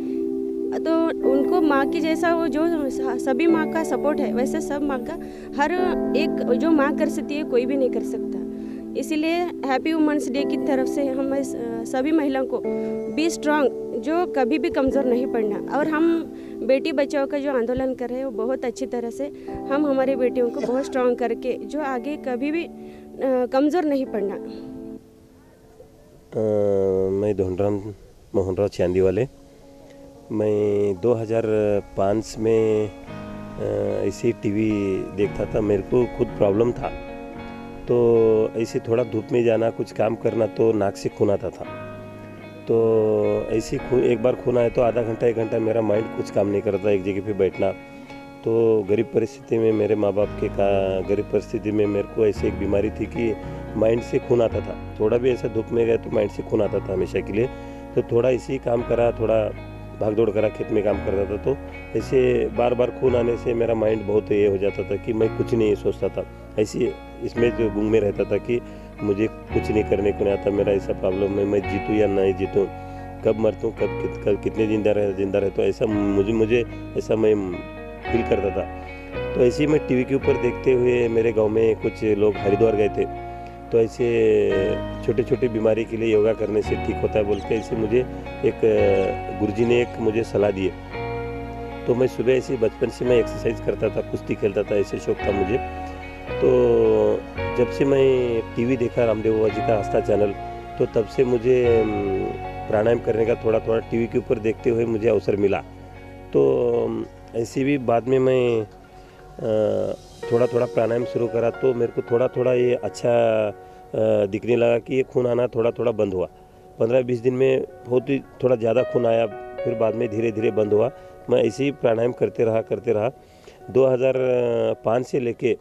तो उनको माँ की जैसा वो जो सभी माँ का सपोर्ट है, वैसे सब माँ का, हर एक जो माँ कर सकती है, कोई भी नहीं कर सकता। इसीलिए हैप्पी वुमेंस डे की तरफ़ से हम सभी महिलाओं को, बी स्ट्रांग जो कभी भी कमज़ोर नहीं पड़ना। और हम बेटी बचाओ का जो आंदोलन कर रहे हैं वो बहुत अच्छी तरह से हम हमारे बेटियों को बहुत स्ट्रांग करके जो आगे कभी भी कमज़ोर नहीं पड़ना। मैं धोनराम मोहनराव चांदी वाले। मैं 2005 में ऐसे टीवी देखता था मेरे को खुद प्रॉब्लम था। तो ऐसे थोड़ा धूप में जाना कुछ काम करना तो नाक से खून आता था, था। तो ऐसे खून एक बार खून आया तो आधा घंटा, एक घंटा मेरा माइंड कुछ काम नहीं करता, एक जगह पे बैठना। तो गरीब परिस्थिति में मेरे माँ बाप के का, गरीब परिस्थिति में मेरे को ऐसी एक बीमारी थी कि माइंड से खून आता था। थोड़ा भी ऐसा धूप में गया तो माइंड से खून आता था हमेशा के लिए। तो थोड़ा इसी काम करा, थोड़ा भाग दौड़ करा, खेत में काम करता था। तो ऐसे बार बार खून आने से मेरा माइंड बहुत ये हो जाता था कि मैं कुछ नहीं सोचता था। ऐसे इसमें जो गुंग में रहता था कि मुझे कुछ नहीं करने को नहीं आता मेरा ऐसा प्रॉब्लम है मैं जीतूँ या नहीं जीतूँ कब मरतूँ कब कित, कब कितने ज़िंदा रह ज़िंदा रहता हूँ ऐसा मुझे मुझे ऐसा मैं फील करता था। तो ऐसे ही मैं टीवी के ऊपर देखते हुए मेरे गाँव में कुछ लोग हरिद्वार गए थे तो ऐसे छोटे छोटे बीमारी के लिए योगा करने से ठीक होता है बोल के ऐसे मुझे एक गुरुजी ने एक मुझे सलाह दिए तो मैं सुबह ऐसे बचपन से मैं एक्सरसाइज करता था कुश्ती खेलता था ऐसे शौक था मुझे। तो जब से मैं टीवी देखा रामदेव बाबा जी का आस्था चैनल तो तब से मुझे प्राणायाम करने का थोड़ा थोड़ा टीवी के ऊपर देखते हुए मुझे अवसर मिला। तो ऐसे भी बाद में मैं थोड़ा थोड़ा प्राणायाम शुरू करा तो मेरे को थोड़ा थोड़ा ये अच्छा दिखने लगा कि ये खून आना थोड़ा थोड़ा बंद हुआ। पंद्रह बीस दिन में बहुत ही थोड़ा ज़्यादा खून आया, फिर बाद में धीरे धीरे बंद हुआ। मैं ऐसे ही प्राणायाम करते रहा करते रहा। 2005 से लेके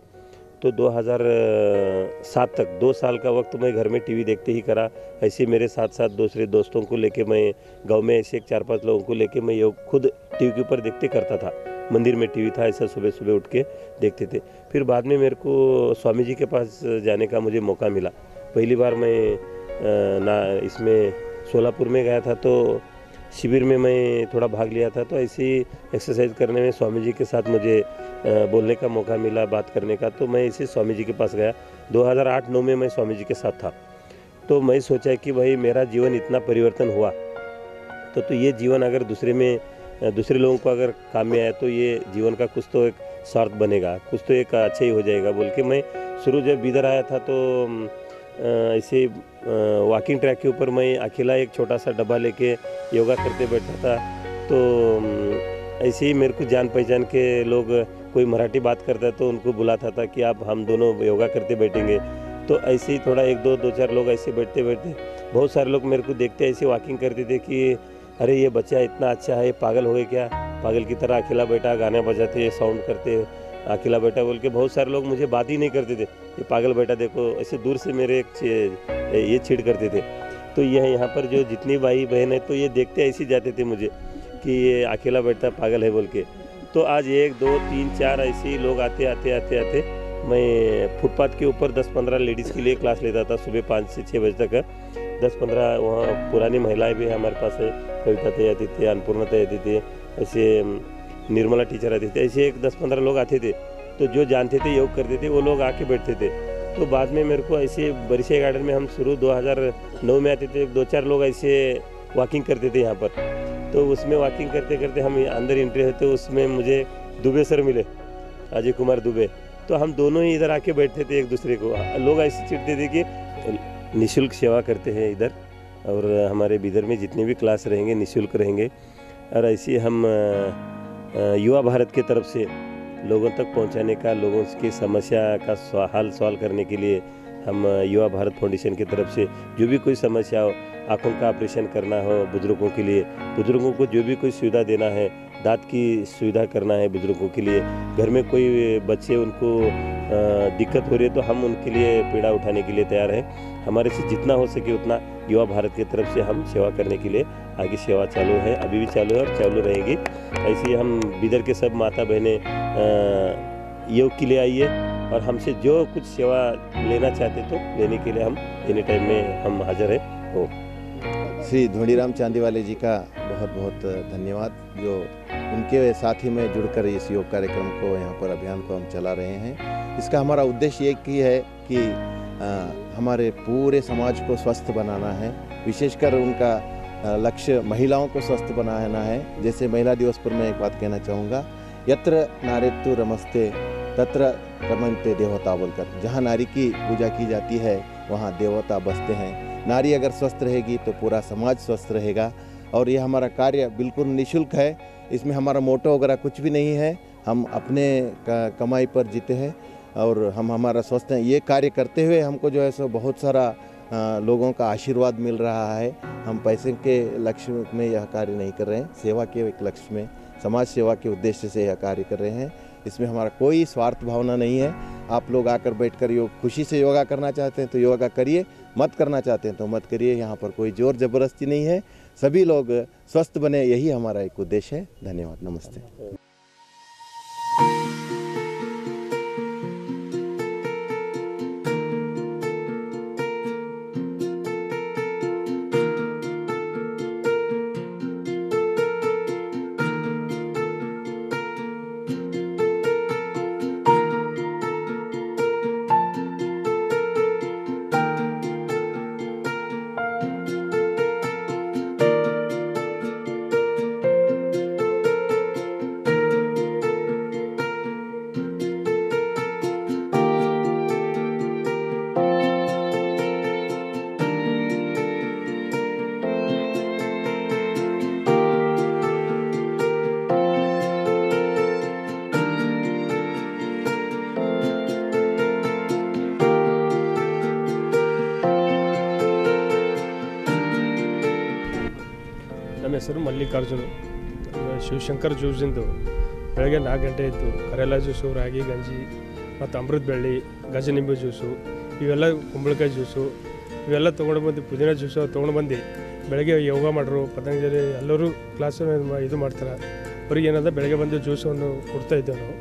तो 2007 तक, दो साल का वक्त मैं घर में टीवी देखते ही करा। ऐसे मेरे साथ साथ दूसरे दोस्तों को लेके मैं, गाँव में ऐसे एक चार पाँच लोगों को लेके मैं योग खुद टीवी के ऊपर देखते करता था। मंदिर में टीवी था, ऐसा सुबह सुबह उठ के देखते थे। फिर बाद में मेरे को स्वामी जी के पास जाने का मुझे मौका मिला। पहली बार मैं ना, इसमें सोलापुर में गया था तो शिविर में मैं थोड़ा भाग लिया था तो ऐसे एक्सरसाइज करने में स्वामी जी के साथ मुझे बोलने का मौका मिला, बात करने का। तो मैं इसे स्वामी जी के पास गया। 2008-9 में मैं स्वामी जी के साथ था। तो मैं सोचा कि भाई मेरा जीवन इतना परिवर्तन हुआ तो तो ये जीवन अगर दूसरे में दूसरे लोगों को अगर काम में आया तो ये जीवन का कुछ तो एक स्वार्थ बनेगा, कुछ तो एक अच्छा ही हो जाएगा। बोल के मैं शुरू जब इधर आया था तो ऐसे वॉकिंग ट्रैक के ऊपर मैं अकेला एक छोटा सा डब्बा लेके योगा करते बैठा था। तो ऐसे ही मेरे को जान पहचान के लोग कोई मराठी बात करता तो उनको बुलाता था कि आप हम दोनों योगा करते बैठेंगे। तो ऐसे ही थोड़ा एक दो दो चार लोग ऐसे बैठते बैठते बहुत सारे लोग मेरे को देखते ऐसे वॉकिंग करते थे कि अरे ये बच्चा इतना अच्छा है, पागल हो गए क्या? पागल की तरह अकेला बैठा, गाना बजाते साउंड करते। अकेला बेटा बोल के बहुत सारे लोग मुझे बात ही नहीं करते थे। ये पागल बेटा देखो, ऐसे दूर से मेरे एक ये छीड़ करते थे। तो यह यहाँ पर जो जितनी भाई बहन है तो ये देखते ऐसे जाते थे मुझे कि ये अकेला बेटा पागल है बोल के। तो आज एक, दो, तीन, चार ऐसे ही लोग आते आते आते आते मैं फुटपाथ के ऊपर दस पंद्रह लेडीज़ के लिए क्लास लेता था सुबह पाँच से छः बजे तक। दस पंद्रह वहाँ पुरानी महिलाएँ भी हमारे पास है, कविता तय आती थी, अन्नपूर्णा तय थी, ऐसे निर्मला टीचर आती थी। ऐसे एक दस पंद्रह लोग आते थे। तो जो जानते थे, योग करते थे, वो लोग आके बैठते थे। तो बाद में मेरे को ऐसे बरिशे गार्डन में हम शुरू 2009 में आते थे। दो चार लोग ऐसे वॉकिंग करते थे यहाँ पर। तो उसमें वॉकिंग करते करते हम अंदर एंट्री होते, उसमें मुझे दुबे सर मिले, अजय कुमार दुबे। तो हम दोनों ही इधर आके बैठते थे एक दूसरे को। लोग ऐसे चिढ़ते थे कि निशुल्क सेवा करते हैं इधर, और हमारे बिदर में जितने भी क्लास रहेंगे, निशुल्क रहेंगे। और ऐसे हम युवा भारत की तरफ़ से लोगों तक पहुँचाने का, लोगों की समस्या का हल सॉल्व करने के लिए हम युवा भारत फाउंडेशन की तरफ़ से जो भी कोई समस्या हो, आँखों का ऑपरेशन करना हो बुज़ुर्गों के लिए, बुज़ुर्गों को जो भी कोई सुविधा देना है, दांत की सुविधा करना है बुज़ुर्गों के लिए, घर में कोई बच्चे उनको दिक्कत हो रही है तो हम उनके लिए पीड़ा उठाने के लिए तैयार हैं। हमारे से जितना हो सके उतना युवा भारत की तरफ़ से हम सेवा करने के लिए आगे सेवा चालू है, अभी भी चालू है और चालू रहेगी। ऐसे हम बिदर के सब माता बहनें योग के लिए आइए और हमसे जो कुछ सेवा लेना चाहते तो लेने के लिए हम एनी टाइम में हम हाजिर हैं। हो श्री धोनीराम चांदीवाले जी का बहुत बहुत धन्यवाद जो उनके साथ ही में जुड़कर इस योग कार्यक्रम को यहाँ पर अभियान को हम चला रहे हैं। इसका हमारा उद्देश्य एक ही है कि अ, हमारे पूरे समाज को स्वस्थ बनाना है। विशेषकर उनका लक्ष्य महिलाओं को स्वस्थ बनाना है। जैसे महिला दिवस पर मैं एक बात कहना चाहूँगा यत्र नारेतु रमस्ते तत्र रमनते देवता बोलकर। जहाँ नारी की पूजा की जाती है वहाँ देवता बसते हैं। नारी अगर स्वस्थ रहेगी तो पूरा समाज स्वस्थ रहेगा। और ये हमारा कार्य बिल्कुल निशुल्क है। इसमें हमारा मोटो वगैरह कुछ भी नहीं है। हम अपने कमाई पर जीते हैं और हम हमारा स्वस्थ हैं। ये कार्य करते हुए हमको जो है सो बहुत सारा लोगों का आशीर्वाद मिल रहा है। हम पैसे के लक्ष्य में यह कार्य नहीं कर रहे हैं। सेवा के एक लक्ष्य में, समाज सेवा के उद्देश्य से यह कार्य कर रहे हैं। इसमें हमारा कोई स्वार्थ भावना नहीं है। आप लोग आकर बैठकर योग खुशी से योगा करना चाहते हैं तो योगा करिए। मत करना चाहते हैं तो मत करिए, यहाँ पर कोई ज़ोर ज़बरदस्ती नहीं है। सभी लोग स्वस्थ बने, यही हमारा एक उद्देश्य है। धन्यवाद, नमस्ते। ಶಿವಶಂಕರ್ ಜ್ಯೂಸಿಂದು ಬೆಳಗ್ಗೆ ನಾಲ್ಕು ಗಂಟೆ ಇತ್ತು ಕರೆಲ ಜ್ಯೂಸು ರಾಗಿ ಗಂಜಿ ಮತ್ತು ಅಮೃತ ಬೆಳ್ಳಿ, ಗಜನಿಂಬೆ ಜ್ಯೂಸು, ಇವೆಲ್ಲ ಕುಂಬಳಕಾಯಿ ಜ್ಯೂಸು, ಇವೆಲ್ಲ ತೊಗೊಂಡು ಬಂದು ಪುದೀನ ಜ್ಯೂಸು ತೊಗೊಂಡು ಬಂದು ಬೆಳಗ್ಗೆ ಯೋಗ ಮಾಡ್ರು, ಪತಂಜಲಿ ಎಲ್ಲರೂ ಕ್ಲಾಸ್ ಇದು ಮಾಡ್ತಾರೆ. ಅವ್ರಿಗೆ ಏನದ ಬೆಳಗ್ಗೆ ಬಂದು ಜ್ಯೂಸನ್ನು ಕೊಡ್ತಾ ಇದ್ದೇವೆ ನಾವು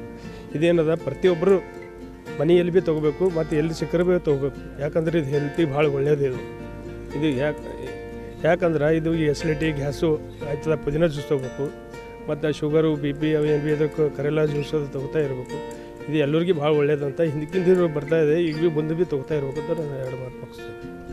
ಇದೇನದ ಪ್ರತಿಯೊಬ್ಬರು ಮನೆಯಲ್ಲಿ ಭೀ ತೊಗೋಬೇಕು ಮತ್ತು ಎಲ್ಲಿ ಸಿಕ್ಕರೆ ಭೀ ತೊಗೋಬೇಕು. ಯಾಕಂದ್ರೆ ಇದು ಹೆಲ್ತಿ ಭಾಳ ಒಳ್ಳೆಯದು ಇದು. ಇದು ಯಾಕೆ, ಯಾಕಂದ್ರೆ ಇದು ಈ ಎಸಿಡಿಟಿ ಗ್ಯಾಸು ಆಯ್ತದ ಪುದೀನ ಜ್ಯೂಸ್ ತೊಗೋಬೇಕು. ಮತ್ತು ಶುಗರು, ಬಿ ಪಿ ಅವು ಏನು ಬಿ ಅದಕ್ಕೆ ಕರೆಲ್ಲ ಜ್ಯೂಸ್ ಅದು ತೊಗೋತಾ ಇರಬೇಕು. ಇದು ಎಲ್ಲರಿಗೂ ಭಾಳ ಒಳ್ಳೇದಂತ ಹಿಂದಕ್ಕಿಂದ ಬರ್ತಾ ಇದೆ. ಈಗ ಭೀ ಮುಂದೆ ಭೀ ತೊಗೋತಾ ಇರಬೇಕು ಅಂತ ನಾನು ಎರಡು ಮಾತು ಮುಗಿಸ್ತೇನೆ